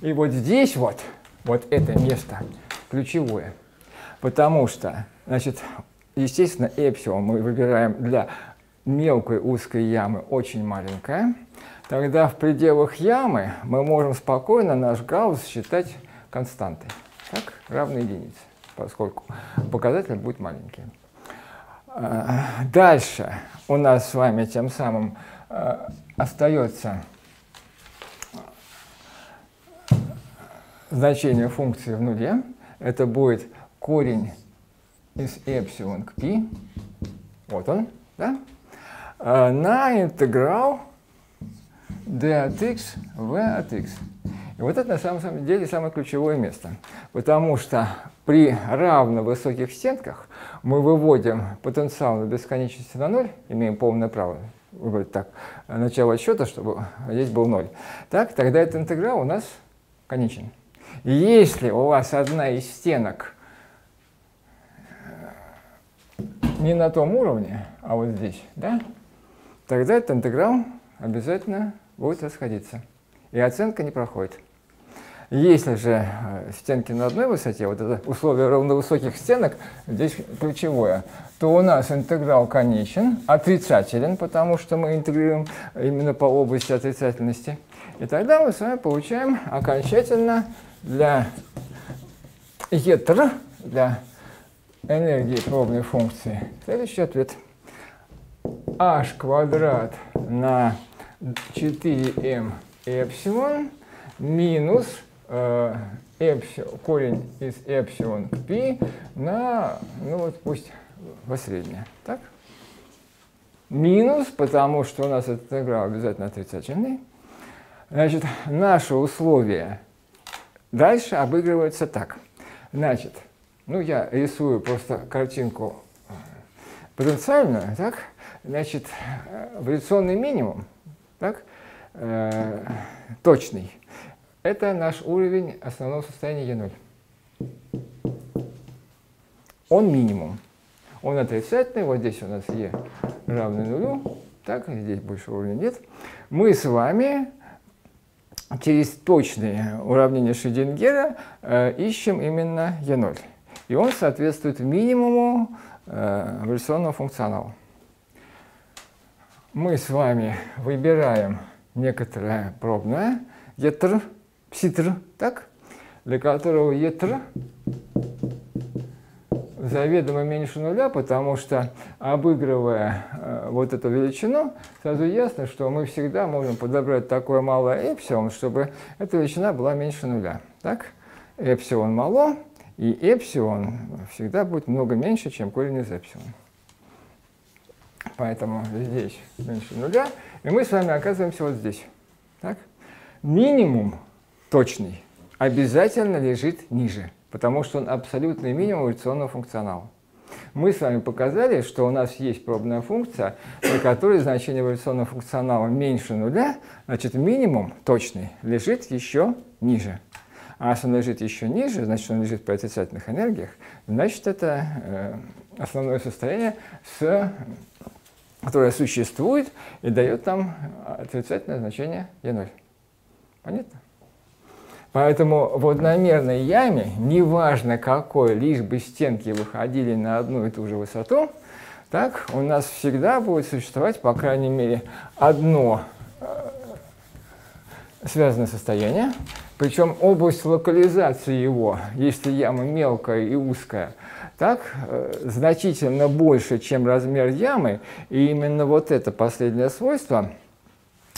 И вот здесь вот, вот это место ключевое. Потому что, значит, естественно, эпсилон мы выбираем для мелкой узкой ямы очень маленькая. Тогда в пределах ямы мы можем спокойно наш гаусс считать константой. Так, равной единице, поскольку показатель будет маленький. А, Дальше у нас с вами тем самым а, остается значение функции в нуле. Это будет корень из эпсилон к π. Вот он, да? А, На интеграл d от x, v от x. И вот это на самом деле самое ключевое место, потому что при равно высоких стенках мы выводим потенциал на бесконечности на ноль, имеем полное право выбрать так начало отсчета, чтобы здесь был ноль. Так, тогда этот интеграл у нас конечен. И Если у вас одна из стенок э, не на том уровне, а вот здесь, да, тогда этот интеграл обязательно будет расходиться. И оценка не проходит. Если же э, стенки на одной высоте, вот это условие равновысоких стенок здесь ключевое, то у нас интеграл конечен, отрицателен, потому что мы интегрируем именно по области отрицательности. И тогда мы с вами получаем окончательно для етр, для энергии пробной функции, следующий ответ. h квадрат на 4m эпсилон минус э, корень из эпсилон к π на, ну вот пусть во среднее. Так? Минус, потому что у нас этот интеграл обязательно отрицательный. Значит, наше условие дальше обыгрывается так. Значит, ну я рисую просто картинку потенциальную, так? Значит, вариационный минимум, так? Э, точный, это наш уровень основного состояния Е0. Он минимум. Он отрицательный, вот здесь у нас Е равный нулю, так, здесь больше уровня нет. Мы с вами через точные уравнения Шрёдингера э, ищем именно Е0. И он соответствует минимуму э, эволюционного функционала. Мы с вами выбираем некоторое пробное етр, пситр, так, для которого етр заведомо меньше нуля, потому что, обыгрывая э, вот эту величину, сразу ясно, что мы всегда можем подобрать такое малое эпсилон, чтобы эта величина была меньше нуля. Так? Эпсилон мало, и эпсилон всегда будет много меньше, чем корень из эпсилона. Поэтому здесь меньше нуля, и мы с вами оказываемся вот здесь. Так? Минимум точный обязательно лежит ниже потому что он абсолютный минимум эволюционного функционала. Мы с вами показали, что у нас есть пробная функция, при которой значение эволюционного функционала меньше нуля, значит минимум точный лежит еще ниже. А если он лежит еще ниже, значит он лежит при отрицательных энергиях, значит это э, основное состояние, с, которое существует и дает нам отрицательное значение Е0. Понятно? Поэтому в одномерной яме, неважно какой, лишь бы стенки выходили на одну и ту же высоту, так у нас всегда будет существовать, по крайней мере, одно э, связанное состояние, причем область локализации его, если яма мелкая и узкая, так э, значительно больше, чем размер ямы, и именно вот это последнее свойство –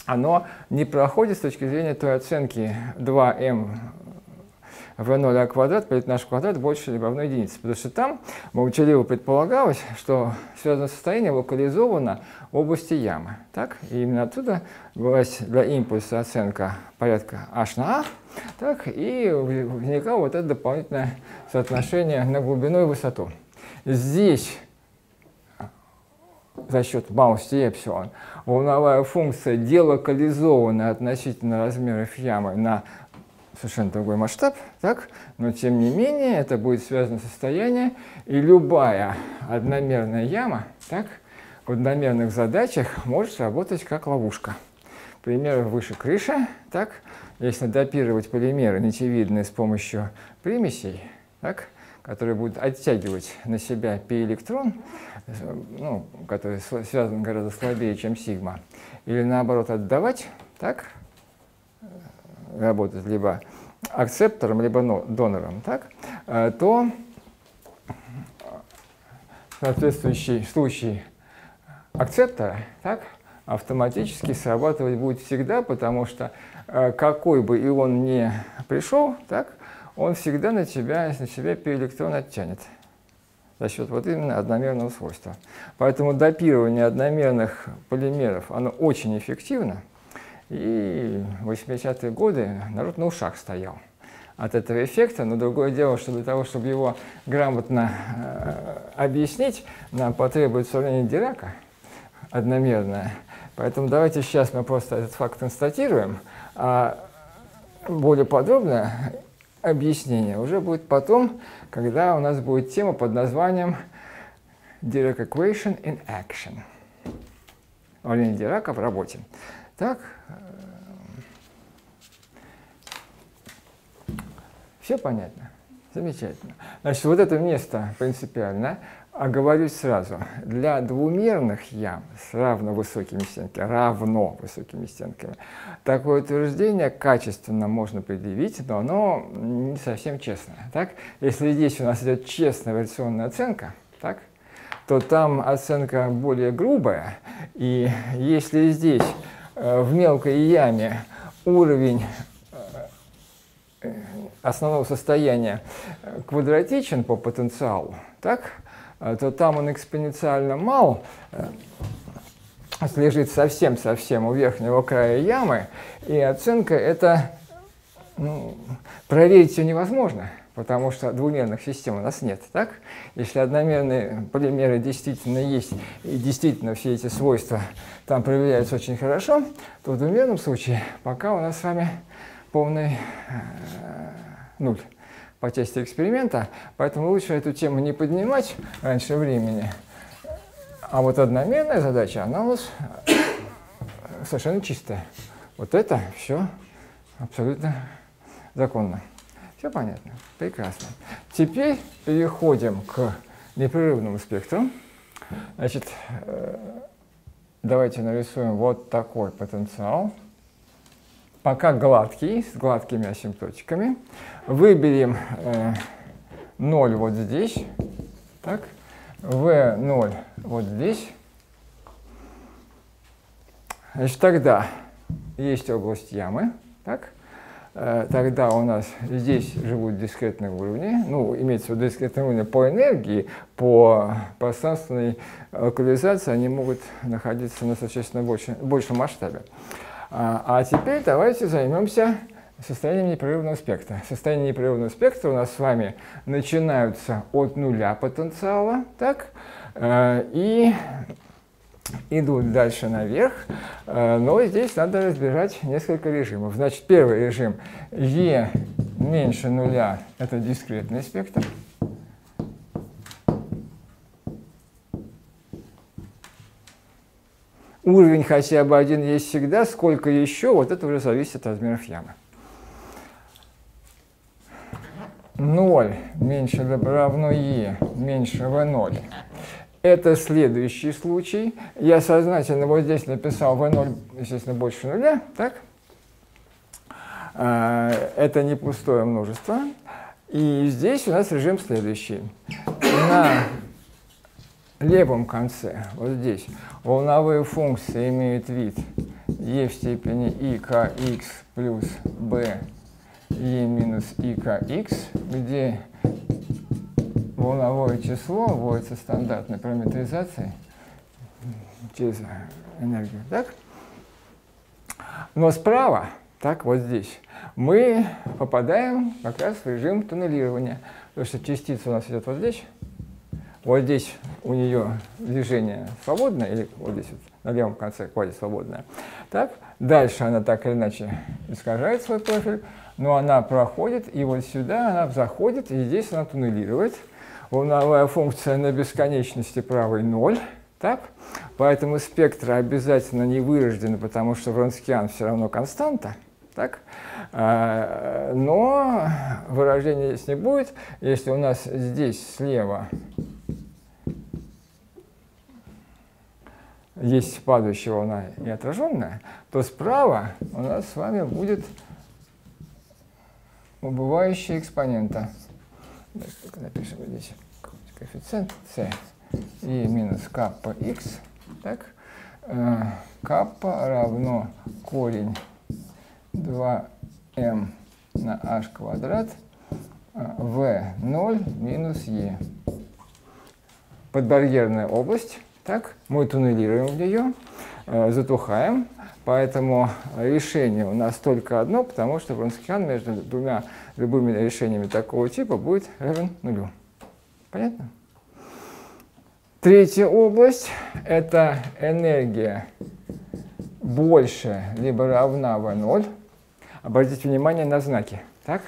оно не проходит с точки зрения той оценки 2m v0 а квадрат плюс наш квадрат больше либо равно единице. Потому что там молчаливо предполагалось, что связанное состояние локализовано в области ямы. Так? И именно оттуда была для импульса оценка порядка h на a, так? и возникало вот это дополнительное соотношение на глубину и высоту. Здесь за счет малости эпсилон волновая функция делокализована относительно размеров ямы на совершенно другой масштаб, так? но тем не менее это будет связано состояние, и любая одномерная яма так, в одномерных задачах может работать как ловушка. Пример выше крыши, так? Если допировать полимеры нитевидные с помощью примесей, так? которые будут оттягивать на себя пи-электрон, ну, который связан гораздо слабее, чем сигма, или наоборот отдавать, так, работать либо акцептором, либо донором, так, э, то соответствующий случай акцептора так, автоматически срабатывать будет всегда, потому что э, какой бы и он ни пришел, так, он всегда на тебя, на себя пиэлектрон оттянет за счет вот именно одномерного свойства. Поэтому допирование одномерных полимеров, оно очень эффективно. И в 80-е годы народ на ушах стоял от этого эффекта, но другое дело, что для того, чтобы его грамотно э, объяснить, нам потребуется уравнение Дирака одномерное. Поэтому давайте сейчас мы просто этот факт констатируем, а более подробно объяснение уже будет потом, когда у нас будет тема под названием Dirac Equation in Action. Уравнение Дирака в работе. Так, э, Все понятно? Замечательно. Значит, вот это место принципиально оговорюсь сразу, для двумерных ям с равно высокими стенками, равно высокими стенками, такое утверждение качественно можно предъявить, но оно не совсем честное. Так? Если здесь у нас идет честная вариационная оценка, так, то там оценка более грубая, и если здесь э, в мелкой яме уровень э, основного состояния квадратичен по потенциалу, так, Э, то там он экспоненциально мал, э, лежит совсем-совсем у верхнего края ямы, и оценка это ну, проверить все невозможно, потому что двумерных систем у нас нет, так? Если одномерные полимеры действительно есть, и действительно все эти свойства там проверяются очень хорошо, то в двумерном случае пока у нас с вами полный э, нуль по части эксперимента, поэтому лучше эту тему не поднимать раньше времени. А вот одномерная задача, она у вас <coughs> совершенно чистая. Вот это все абсолютно законно. Все понятно? Прекрасно. Теперь переходим к непрерывному спектру. Значит, э, давайте нарисуем вот такой потенциал пока гладкий, с гладкими асимптотиками. Выберем э, 0 вот здесь, так, V0 вот здесь. Значит, тогда есть область ямы, так, э, тогда у нас здесь живут дискретные уровни, ну, имеется в виду дискретные уровни по энергии, по пространственной локализации, они могут находиться на существенно больше, большем масштабе. А теперь давайте займемся состоянием непрерывного спектра. Состояние непрерывного спектра у нас с вами начинаются от нуля потенциала, так, э, и идут дальше наверх, э, но здесь надо разбирать несколько режимов. Значит, первый режим E меньше нуля – это дискретный спектр. Уровень хотя бы один есть всегда, сколько еще, вот это уже зависит от размеров ямы. 0 меньше равно e меньше v0. Это следующий случай. Я сознательно вот здесь написал v0, естественно, больше нуля, так? А, это не пустое множество. И здесь у нас режим следующий. На левом конце, вот здесь, волновые функции имеют вид e в степени i kx плюс b e минус i kx, где волновое число вводится стандартной параметризацией через энергию. Так? Но справа, так вот здесь, мы попадаем как раз в режим туннелирования. Потому что частица у нас идет вот здесь, вот здесь у нее движение свободное, или вот здесь вот на левом конце квази свободное. Так, дальше она так или иначе искажает свой профиль, но она проходит, и вот сюда она заходит, и здесь она туннелирует. Волновая функция на бесконечности правой 0. Так? Поэтому спектр обязательно не вырожден, потому что Вронскиан все равно константа. Так? А, но выражения здесь не будет. Если у нас здесь слева есть падающая волна и отраженная, то справа у нас с вами будет убывающая экспонента. Так, напишем здесь коэффициент c и минус каппа x. Так, э, каппа равно корень 2m на h квадрат v0 минус e. Подбарьерная область так, мы туннелируем в нее, э, затухаем, поэтому решение у нас только одно, потому что Вронскиан между двумя любыми решениями такого типа будет равен нулю. Понятно? Третья область – это энергия больше либо равна v0. Обратите внимание на знаки. Так?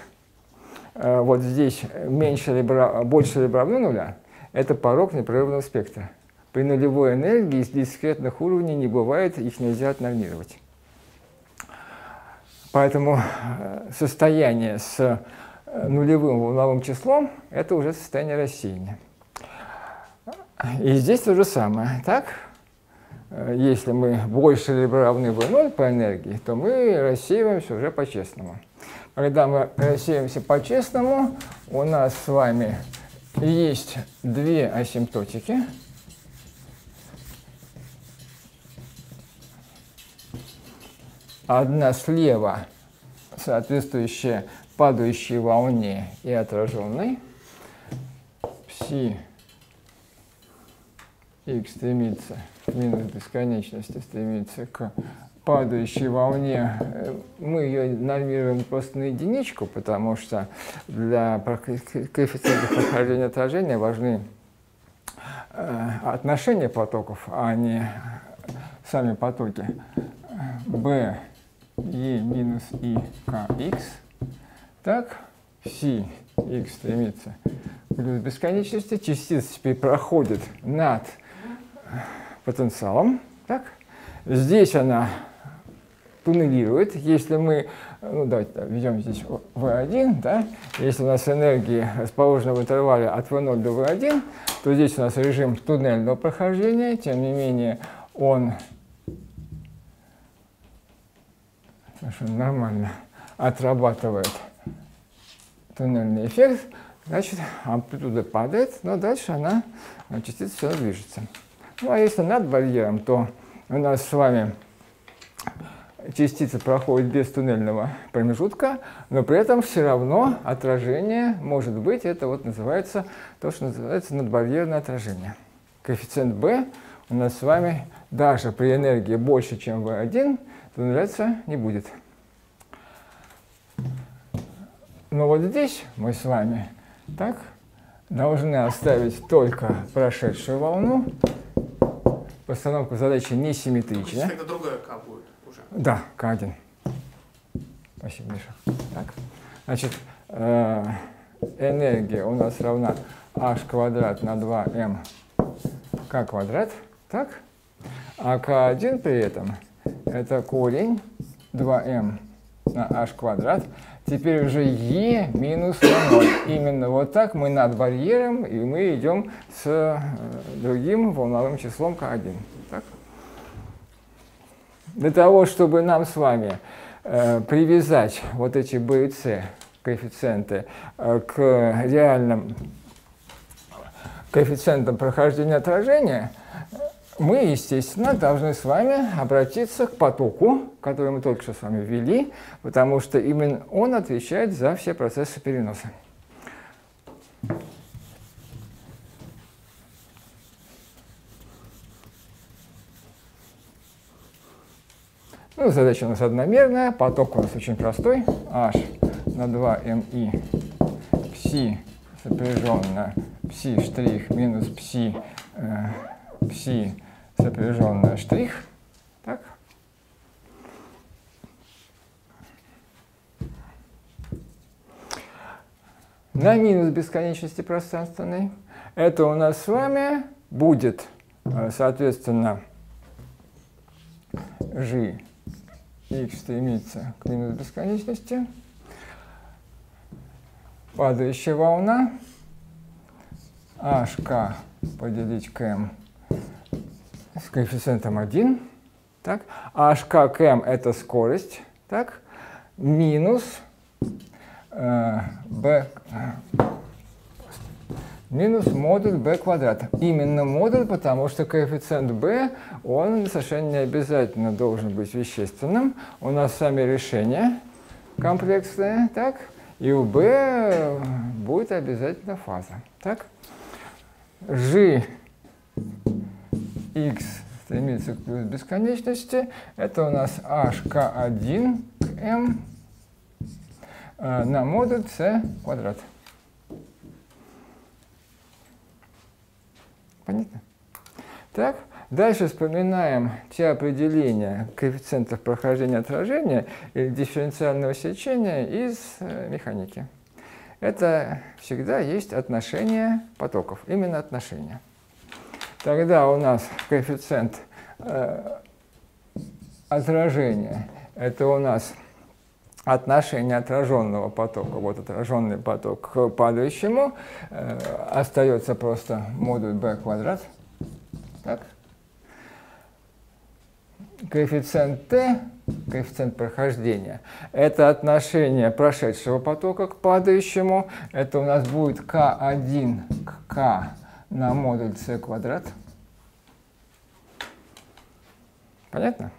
Э, вот здесь меньше либо, больше либо равно нуля – это порог непрерывного спектра. При нулевой энергии из дискретных уровней не бывает, их нельзя отнормировать. Поэтому э, состояние с э, нулевым волновым числом, это уже состояние рассеяния. И здесь то же самое. Так, э, если мы больше либо равны v0 по энергии, то мы рассеиваемся уже по-честному. Когда мы рассеиваемся по-честному, у нас с вами есть две асимптотики. Одна слева, соответствующая падающей волне и отраженной. Пси x стремится минус бесконечности, стремится к падающей волне, мы ее нормируем просто на единичку, потому что для коэффициента прохождения отражения важны э, отношения потоков, а не сами потоки. b e минус i k x. Так, си x стремится к бесконечности, частица теперь проходит над потенциалом. Так? Здесь она туннелирует. Если мы, ну давайте да, введем здесь V1, да, если у нас энергия расположена в интервале от V0 до V1, то здесь у нас режим туннельного прохождения, тем не менее он совершенно нормально отрабатывает туннельный эффект, значит, амплитуда падает, но дальше она, частица все движется. Ну а если над барьером, то у нас с вами частица проходит без туннельного промежутка, но при этом все равно отражение может быть, это вот называется то, что называется надбарьерное отражение. Коэффициент b у нас с вами даже при энергии больше, чем v1, туннеляться не будет. Но вот здесь мы с вами так должны оставить только прошедшую волну. Постановка задачи несимметрична. Это другая К будет. Да, К1. Спасибо, Миша. Так. Значит, э, энергия у нас равна h квадрат на 2m k квадрат. Так? А К1 при этом это корень 2m на h квадрат. Теперь уже e минус 0. Именно вот так мы над барьером, и мы идем с э, другим волновым числом К1. Так? Для того, чтобы нам с вами э, привязать вот эти B и C коэффициенты э, к реальным коэффициентам прохождения отражения, мы, естественно, должны с вами обратиться к потоку, который мы только что с вами ввели, потому что именно он отвечает за все процессы переноса. Ну, задача у нас одномерная, поток у нас очень простой. h на 2mi пси сопряжен на пси штрих минус пси, э, пси сопряжен на штрих. Так? На минус бесконечности пространственной. Это у нас с вами будет, э, соответственно, g x стремится к минус бесконечности. Падающая волна hk поделить km с коэффициентом 1. Так? hk km это скорость. Так? Минус э, b минус модуль b квадрат. Именно модуль, потому что коэффициент b, он совершенно не обязательно должен быть вещественным. У нас сами решения комплексные, так? И у b будет обязательно фаза, так? g x стремится к плюс бесконечности. Это у нас hk1 к m на модуль c квадрат. Понятно? Так, дальше вспоминаем те определения коэффициентов прохождения отражения или дифференциального сечения из э, механики. Это всегда есть отношение потоков, именно отношения. Тогда у нас коэффициент э, отражения, это у нас отношение отраженного потока, вот отраженный поток к падающему, э, остается просто модуль b квадрат. Так. Коэффициент t, коэффициент прохождения, это отношение прошедшего потока к падающему. Это у нас будет k1 к k на модуль c квадрат. Понятно?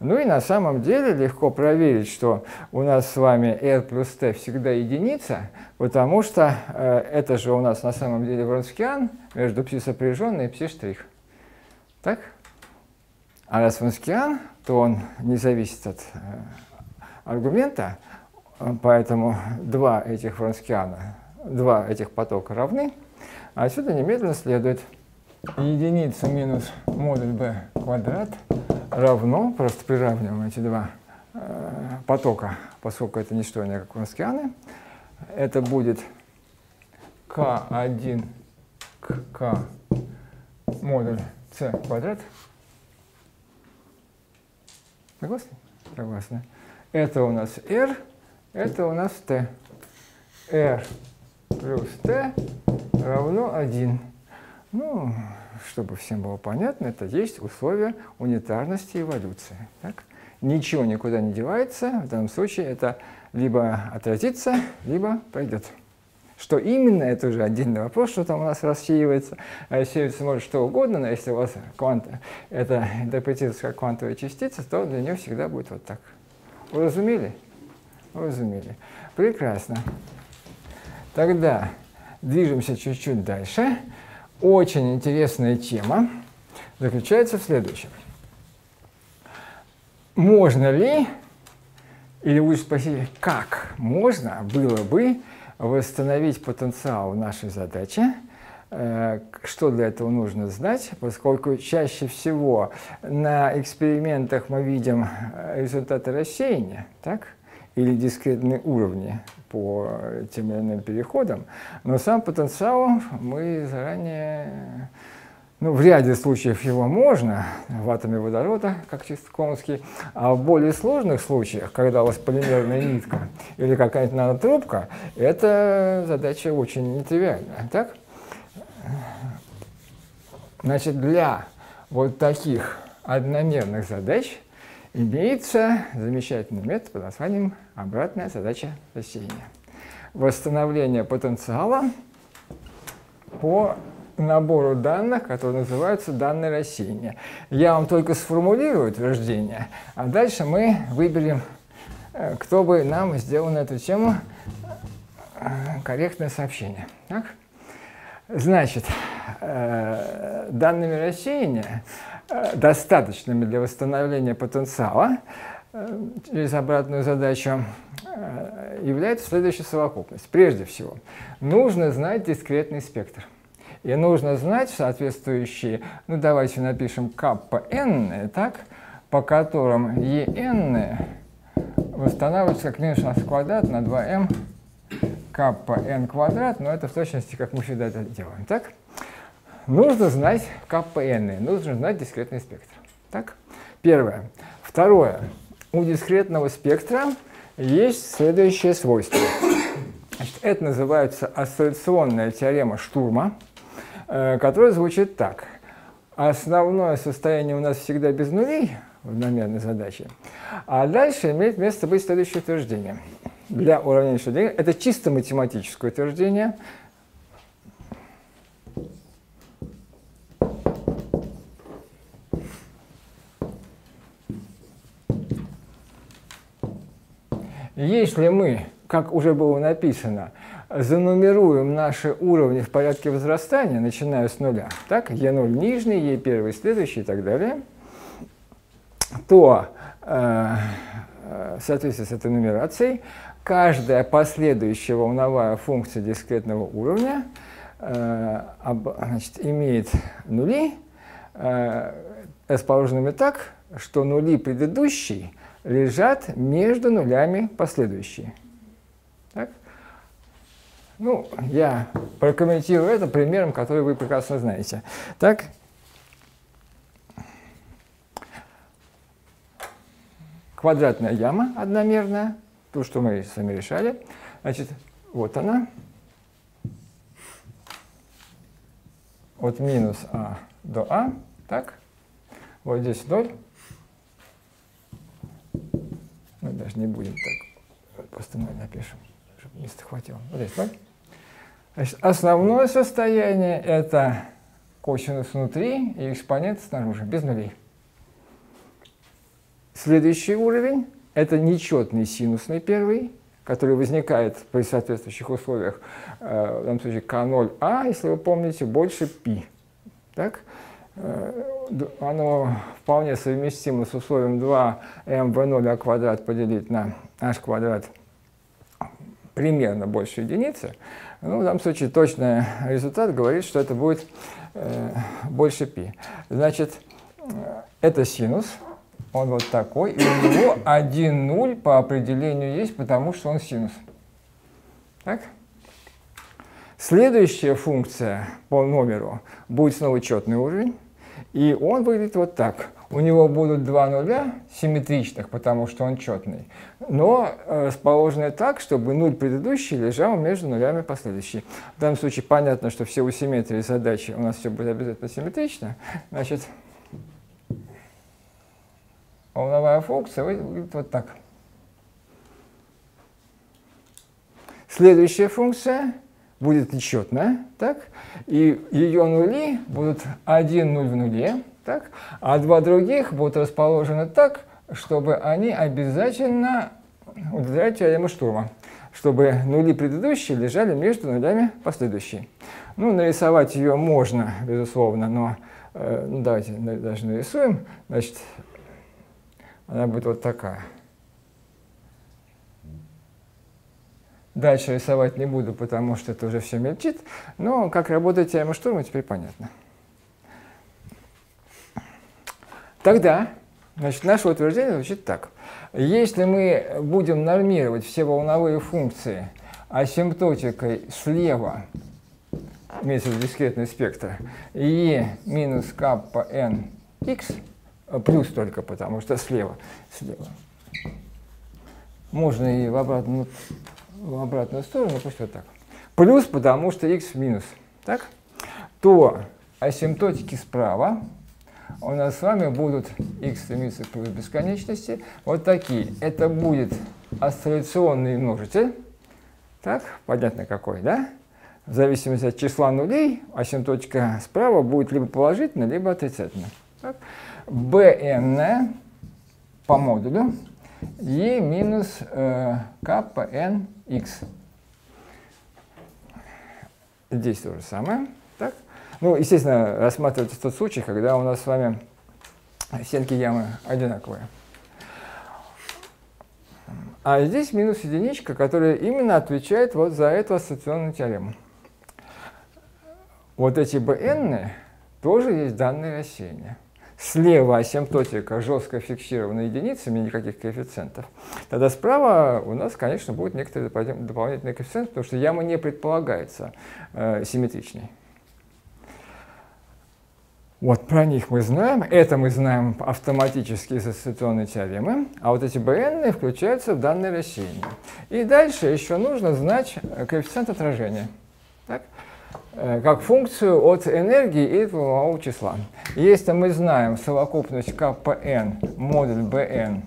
Ну и на самом деле легко проверить, что у нас с вами r плюс t всегда единица, потому что э, это же у нас на самом деле вронскиан между пси сопряженный и пси штрих. Так? А раз вронскиан, то он не зависит от э, аргумента, поэтому два этих вронскиана, два этих потока равны. А отсюда немедленно следует единица минус модуль b квадрат равно, просто приравниваем эти два э, потока, поскольку это не что иное, как вронскианы, это будет k1 к k модуль c квадрат. Согласны? Согласны. Это у нас r, это у нас t. r плюс t равно 1. Ну, чтобы всем было понятно, это есть условия унитарности эволюции. Так? Ничего никуда не девается, в данном случае это либо отразится, либо пойдет. Что именно, это уже отдельный вопрос, что там у нас рассеивается. Рассеивается может что угодно, но если у вас кванта, это интерпретируется как квантовая частица, то для нее всегда будет вот так. Уразумели? Уразумели. Прекрасно. Тогда движемся чуть-чуть дальше очень интересная тема заключается в следующем. Можно ли, или лучше спросить, как можно было бы восстановить потенциал нашей задачи, э, что для этого нужно знать, поскольку чаще всего на экспериментах мы видим результаты рассеяния, так? или дискретные уровни по тем или иным переходам, но сам потенциал мы заранее, ну, в ряде случаев его можно, в атоме водорода, как Чисткомский, а в более сложных случаях, когда у вас полимерная нитка или какая-нибудь нанотрубка, это задача очень нетривиальная, так? Значит, для вот таких одномерных задач имеется замечательный метод под названием обратная задача рассеяния. Восстановление потенциала по набору данных, которые называются данные рассеяния. Я вам только сформулирую утверждение, а дальше мы выберем, э, кто бы нам сделал на эту тему э, корректное сообщение. Так? Значит, э, данными рассеяния достаточными для восстановления потенциала э, через обратную задачу э, является следующая совокупность. Прежде всего, нужно знать дискретный спектр. И нужно знать соответствующие, ну давайте напишем каппа n, так, по которым en восстанавливается как минус h квадрат на 2m каппа n квадрат, но это в точности, как мы всегда это делаем, так? Нужно знать КПН, нужно знать дискретный спектр. Так? Первое. Второе. У дискретного спектра есть следующее свойство. Значит, это называется ассоциационная теорема Штурма, э, которая звучит так. Основное состояние у нас всегда без нулей в одномерной задаче, а дальше имеет место быть следующее утверждение. Для уравнения Шрёдингера это чисто математическое утверждение, Если мы, как уже было написано, занумеруем наши уровни в порядке возрастания, начиная с нуля, так, Е0 нижний, Е1 следующий и так далее, то э, э, в соответствии с этой нумерацией каждая последующая волновая функция дискретного уровня э, об, значит, имеет нули, э, расположенными так, что нули предыдущей лежат между нулями последующие. Так? Ну, я прокомментирую это примером, который вы прекрасно знаете. Так? Квадратная яма одномерная, ту, что мы с вами решали. Значит, вот она. От минус А до А, так? Вот здесь 0. Мы даже не будем так, просто 0 напишем, чтобы места хватило. Вот здесь 0. Значит, основное состояние – это косинус внутри и экспонент снаружи, без нулей. Следующий уровень – это нечетный синусный первый, который возникает при соответствующих условиях, э, в данном случае К0А, если вы помните, больше π. Так? Э, оно вполне совместимо с условием 2mv0 а квадрат поделить на h квадрат примерно больше единицы. Ну, в данном случае точный результат говорит, что это будет э, больше π. Значит, э, это синус, он вот такой, и у него один нуль по определению есть, потому что он синус. Так? Следующая функция по номеру будет снова четный уровень, и он выглядит вот так. У него будут два нуля симметричных, потому что он четный, но э, расположены так, чтобы нуль предыдущий лежал между нулями последующий. В данном случае понятно, что все у симметрии задачи у нас все будет обязательно симметрично. Значит, волновая функция выглядит вот так. Следующая функция будет нечетная, так? и ее нули будут один нуль в нуле, так? а два других будут расположены так, чтобы они обязательно удовлетворяли теорему Штурма, чтобы нули предыдущие лежали между нулями последующие. Ну, нарисовать ее можно, безусловно, но э, ну, давайте даже нарисуем. Значит, она будет вот такая. Дальше рисовать не буду, потому что это уже все мельчит. Но как работает теорема штурма, теперь понятно. Тогда, значит, наше утверждение звучит так. Если мы будем нормировать все волновые функции асимптотикой слева, имеется в дискретный спектр, e минус каппа n x, плюс только потому что слева, слева. Можно и в обратную в обратную сторону, пусть вот так. Плюс, потому что x минус. Так? То асимптотики справа у нас с вами будут x стремится к плюс бесконечности. Вот такие. Это будет осцилляционный множитель. Так, понятно какой, да? В зависимости от числа нулей, асимптотика справа будет либо положительная, либо отрицательная. Так? bn по модулю e минус э, n x. Здесь то же самое. Так? Ну, естественно, рассматривается тот случай, когда у нас с вами стенки ямы одинаковые. А здесь минус единичка, которая именно отвечает вот за эту ассоциационную теорему. Вот эти bn тоже есть данные рассеяния слева асимптотика жестко фиксирована единицами, никаких коэффициентов, тогда справа у нас, конечно, будет некоторый дополнительный коэффициент, потому что яма не предполагается э, симметричной. Вот про них мы знаем, это мы знаем автоматически из ассоциационной теоремы, а вот эти bn включаются в данное рассеяние. И дальше еще нужно знать коэффициент отражения. Так? Э, как функцию от энергии и волнового числа. Если мы знаем совокупность КПН, модуль БН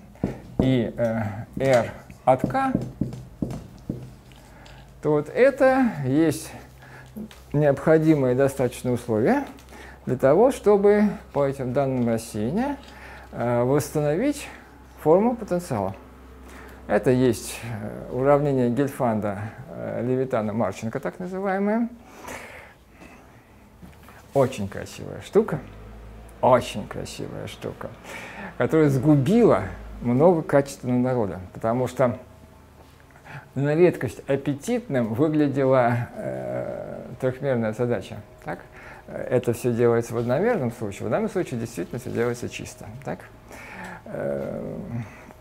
и э, R от К, то вот это есть необходимые достаточные условия для того, чтобы по этим данным рассеяния э, восстановить форму потенциала. Это есть э, уравнение Гельфанда, э, Левитана, Марченко, так называемое. Очень красивая штука, очень красивая штука, которая сгубила много качественного народа, потому что на редкость аппетитным выглядела э, трехмерная задача. Так? Это все делается в одномерном случае, в данном случае действительно все делается чисто. Так? Э,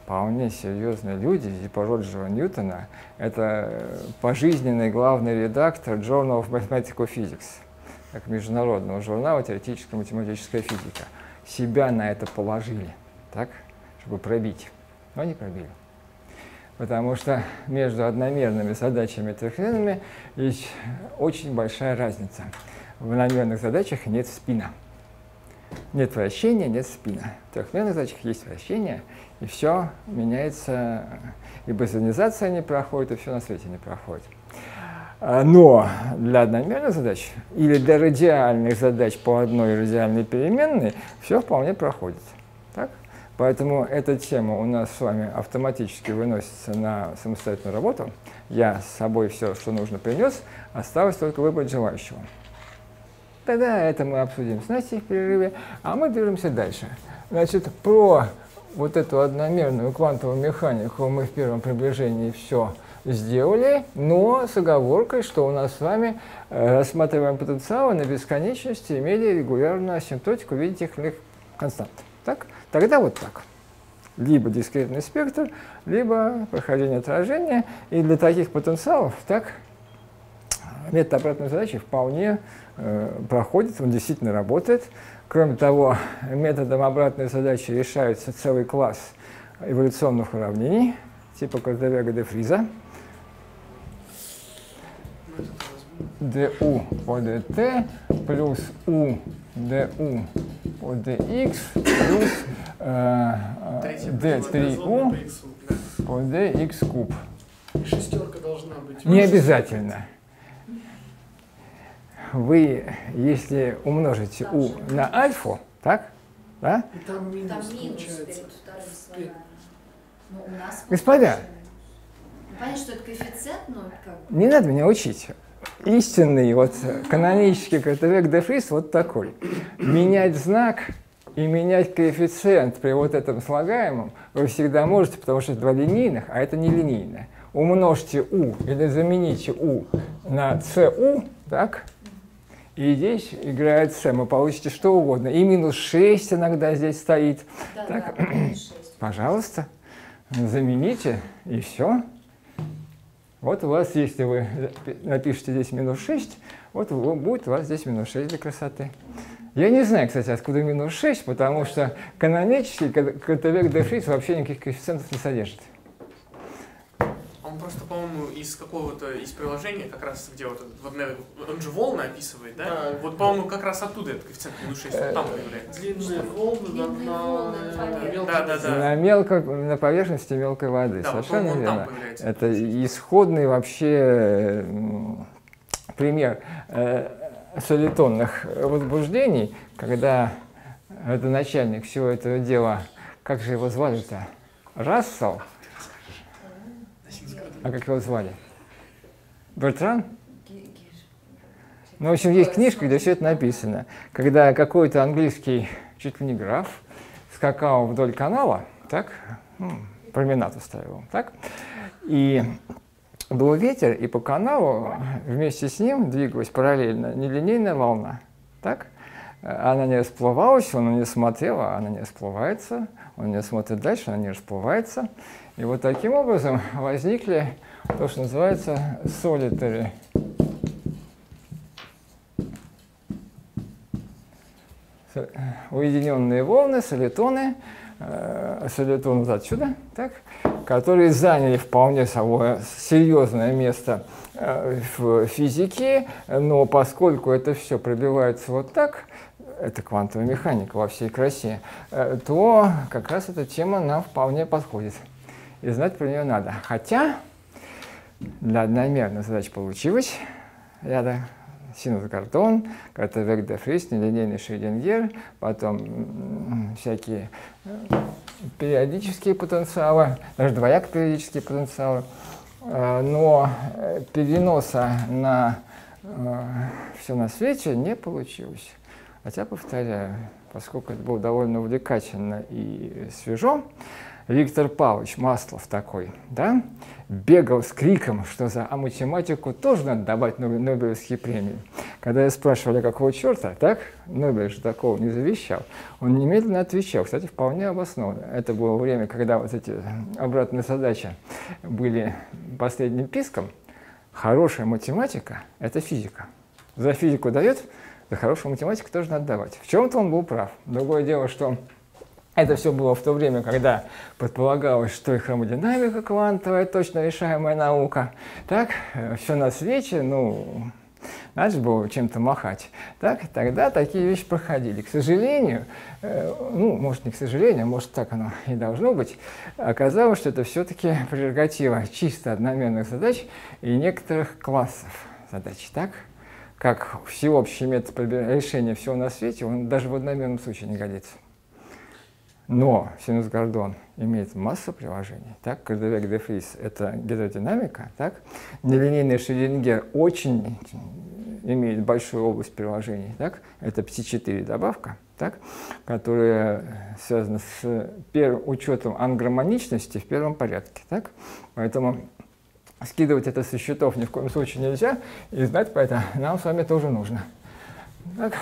вполне серьезные люди, типа Роджера Ньютона, это пожизненный главный редактор Journal of Mathematical Physics как международного журнала «Теоретическая математическая физика». Себя на это положили, так, чтобы пробить, но не пробили. потому что между одномерными задачами и трехмерными есть очень большая разница. В одномерных задачах нет спина. Нет вращения, нет спина. В трехмерных задачах есть вращение, и все меняется, и базонизация не проходит, и все на свете не проходит. А, Но для одномерных задач или для радиальных задач по одной радиальной переменной все вполне проходит. Так? Поэтому эта тема у нас с вами автоматически выносится на самостоятельную работу. Я с собой все, что нужно, принес. Осталось только выбрать желающего. Тогда это мы обсудим с Настей в перерыве, а мы движемся дальше. Значит, про вот эту одномерную квантовую механику мы в первом приближении все сделали, но с оговоркой, что у нас с вами э, рассматриваем потенциалы на бесконечности, имели регулярную асимптотику в виде тех или иных констант. Так? Тогда вот так. Либо дискретный спектр, либо прохождение отражения. И для таких потенциалов так метод обратной задачи вполне э, проходит, он действительно работает. Кроме того, методом обратной задачи решается целый класс эволюционных уравнений, типа Кордовега де Фриза. Du по dt плюс u du по dx плюс э, Третья d3u по dx куб. И шестерка должна быть. Не обязательно. Вы, если умножите u на альфу, так? Да? И там минус, Там минус получается. Ну, у нас Господа. Понятно, что это коэффициент, но как бы... Не надо меня учить. Истинный вот канонический картовек де Фрис вот такой. Менять знак и менять коэффициент при вот этом слагаемом вы всегда можете, потому что это два линейных, а это не линейное. Умножьте u или замените u на cu, так? И здесь играет c, вы получите что угодно. И минус 6 иногда здесь стоит. Да, Так. да. Пожалуйста, замените, и все. Вот у вас, если вы напишете здесь минус 6, вот будет у вас здесь минус 6 для красоты. Я не знаю, кстати, откуда минус 6, потому что канонический катавек d вообще никаких коэффициентов не содержит. Он просто, по-моему, из какого-то из приложения, как раз где вот вот, он же волны описывает, да? Да. Вот, по-моему, как раз оттуда этот коэффициент минус 6, вот там появляется. Длинные волны на, Длинные на, волны, на понятно. мелкой Да, да, да. На, мелко, на поверхности мелкой воды. Да, вот, Совершенно там верно. Это исходный вообще пример э, солитонных возбуждений, когда родоначальник всего этого дела, как же его звали-то? Рассел? А как его звали? Бертран? Ну, в общем, есть книжка, где все это написано. Когда какой-то английский, чуть ли не граф, скакал вдоль канала, так, ну, променад устраивал, так, и был ветер, и по каналу вместе с ним двигалась параллельно нелинейная волна, так, она не расплывалась, он на нее смотрел, она не расплывается, он не смотрит дальше, она не расплывается. И вот таким образом возникли то, что называется solitary уединенные волны, солитоны, э, солитон отсюда, так, которые заняли вполне собой серьезное место э, в физике, но поскольку это все пробивается вот так, это квантовая механика во всей красе, э, то как раз эта тема нам вполне подходит. И знать про нее надо. Хотя для одномерной задачи получилось ряда синус Гартон, Картовек де Фрис, нелинейный Шрейдингер, потом всякие э, периодические потенциалы, даже двояко периодические потенциалы, Э, но э, переноса на все на свете не получилось. Хотя, повторяю, поскольку это было довольно увлекательно и свежо, Виктор Павлович Маслов такой, да, бегал с криком, что за а математику тоже надо давать Нобе- Нобелевские премии. Когда я спрашивали, какого черта, так, Нобель же такого не завещал, он немедленно отвечал, кстати, вполне обоснованно. Это было время, когда вот эти обратные задачи были последним писком. Хорошая математика – это физика. За физику дает, за хорошую математику тоже надо давать. В чем-то он был прав. Другое дело, что Это все было в то время, когда предполагалось, что и хромодинамика квантовая, точно решаемая наука. Так, все на свете, ну, надо было чем-то махать. Так, тогда такие вещи проходили. К сожалению, э, ну, может, не к сожалению, а может, так оно и должно быть, оказалось, что это все-таки прерогатива чисто одноменных задач и некоторых классов задач. Так? Как всеобщий метод решения всего на свете, он даже в одноменном случае не годится. Но синус Гордон имеет массу приложений. Так, Кардевек де Фрис – это гидродинамика. Так, нелинейный Шрёдингер очень имеет большую область приложений. Так, это ПС-4 добавка, так, которая связана с первым учетом ангромоничности в первом порядке. Так. Поэтому скидывать это со счетов ни в коем случае нельзя, и знать про это нам с вами тоже нужно. Так.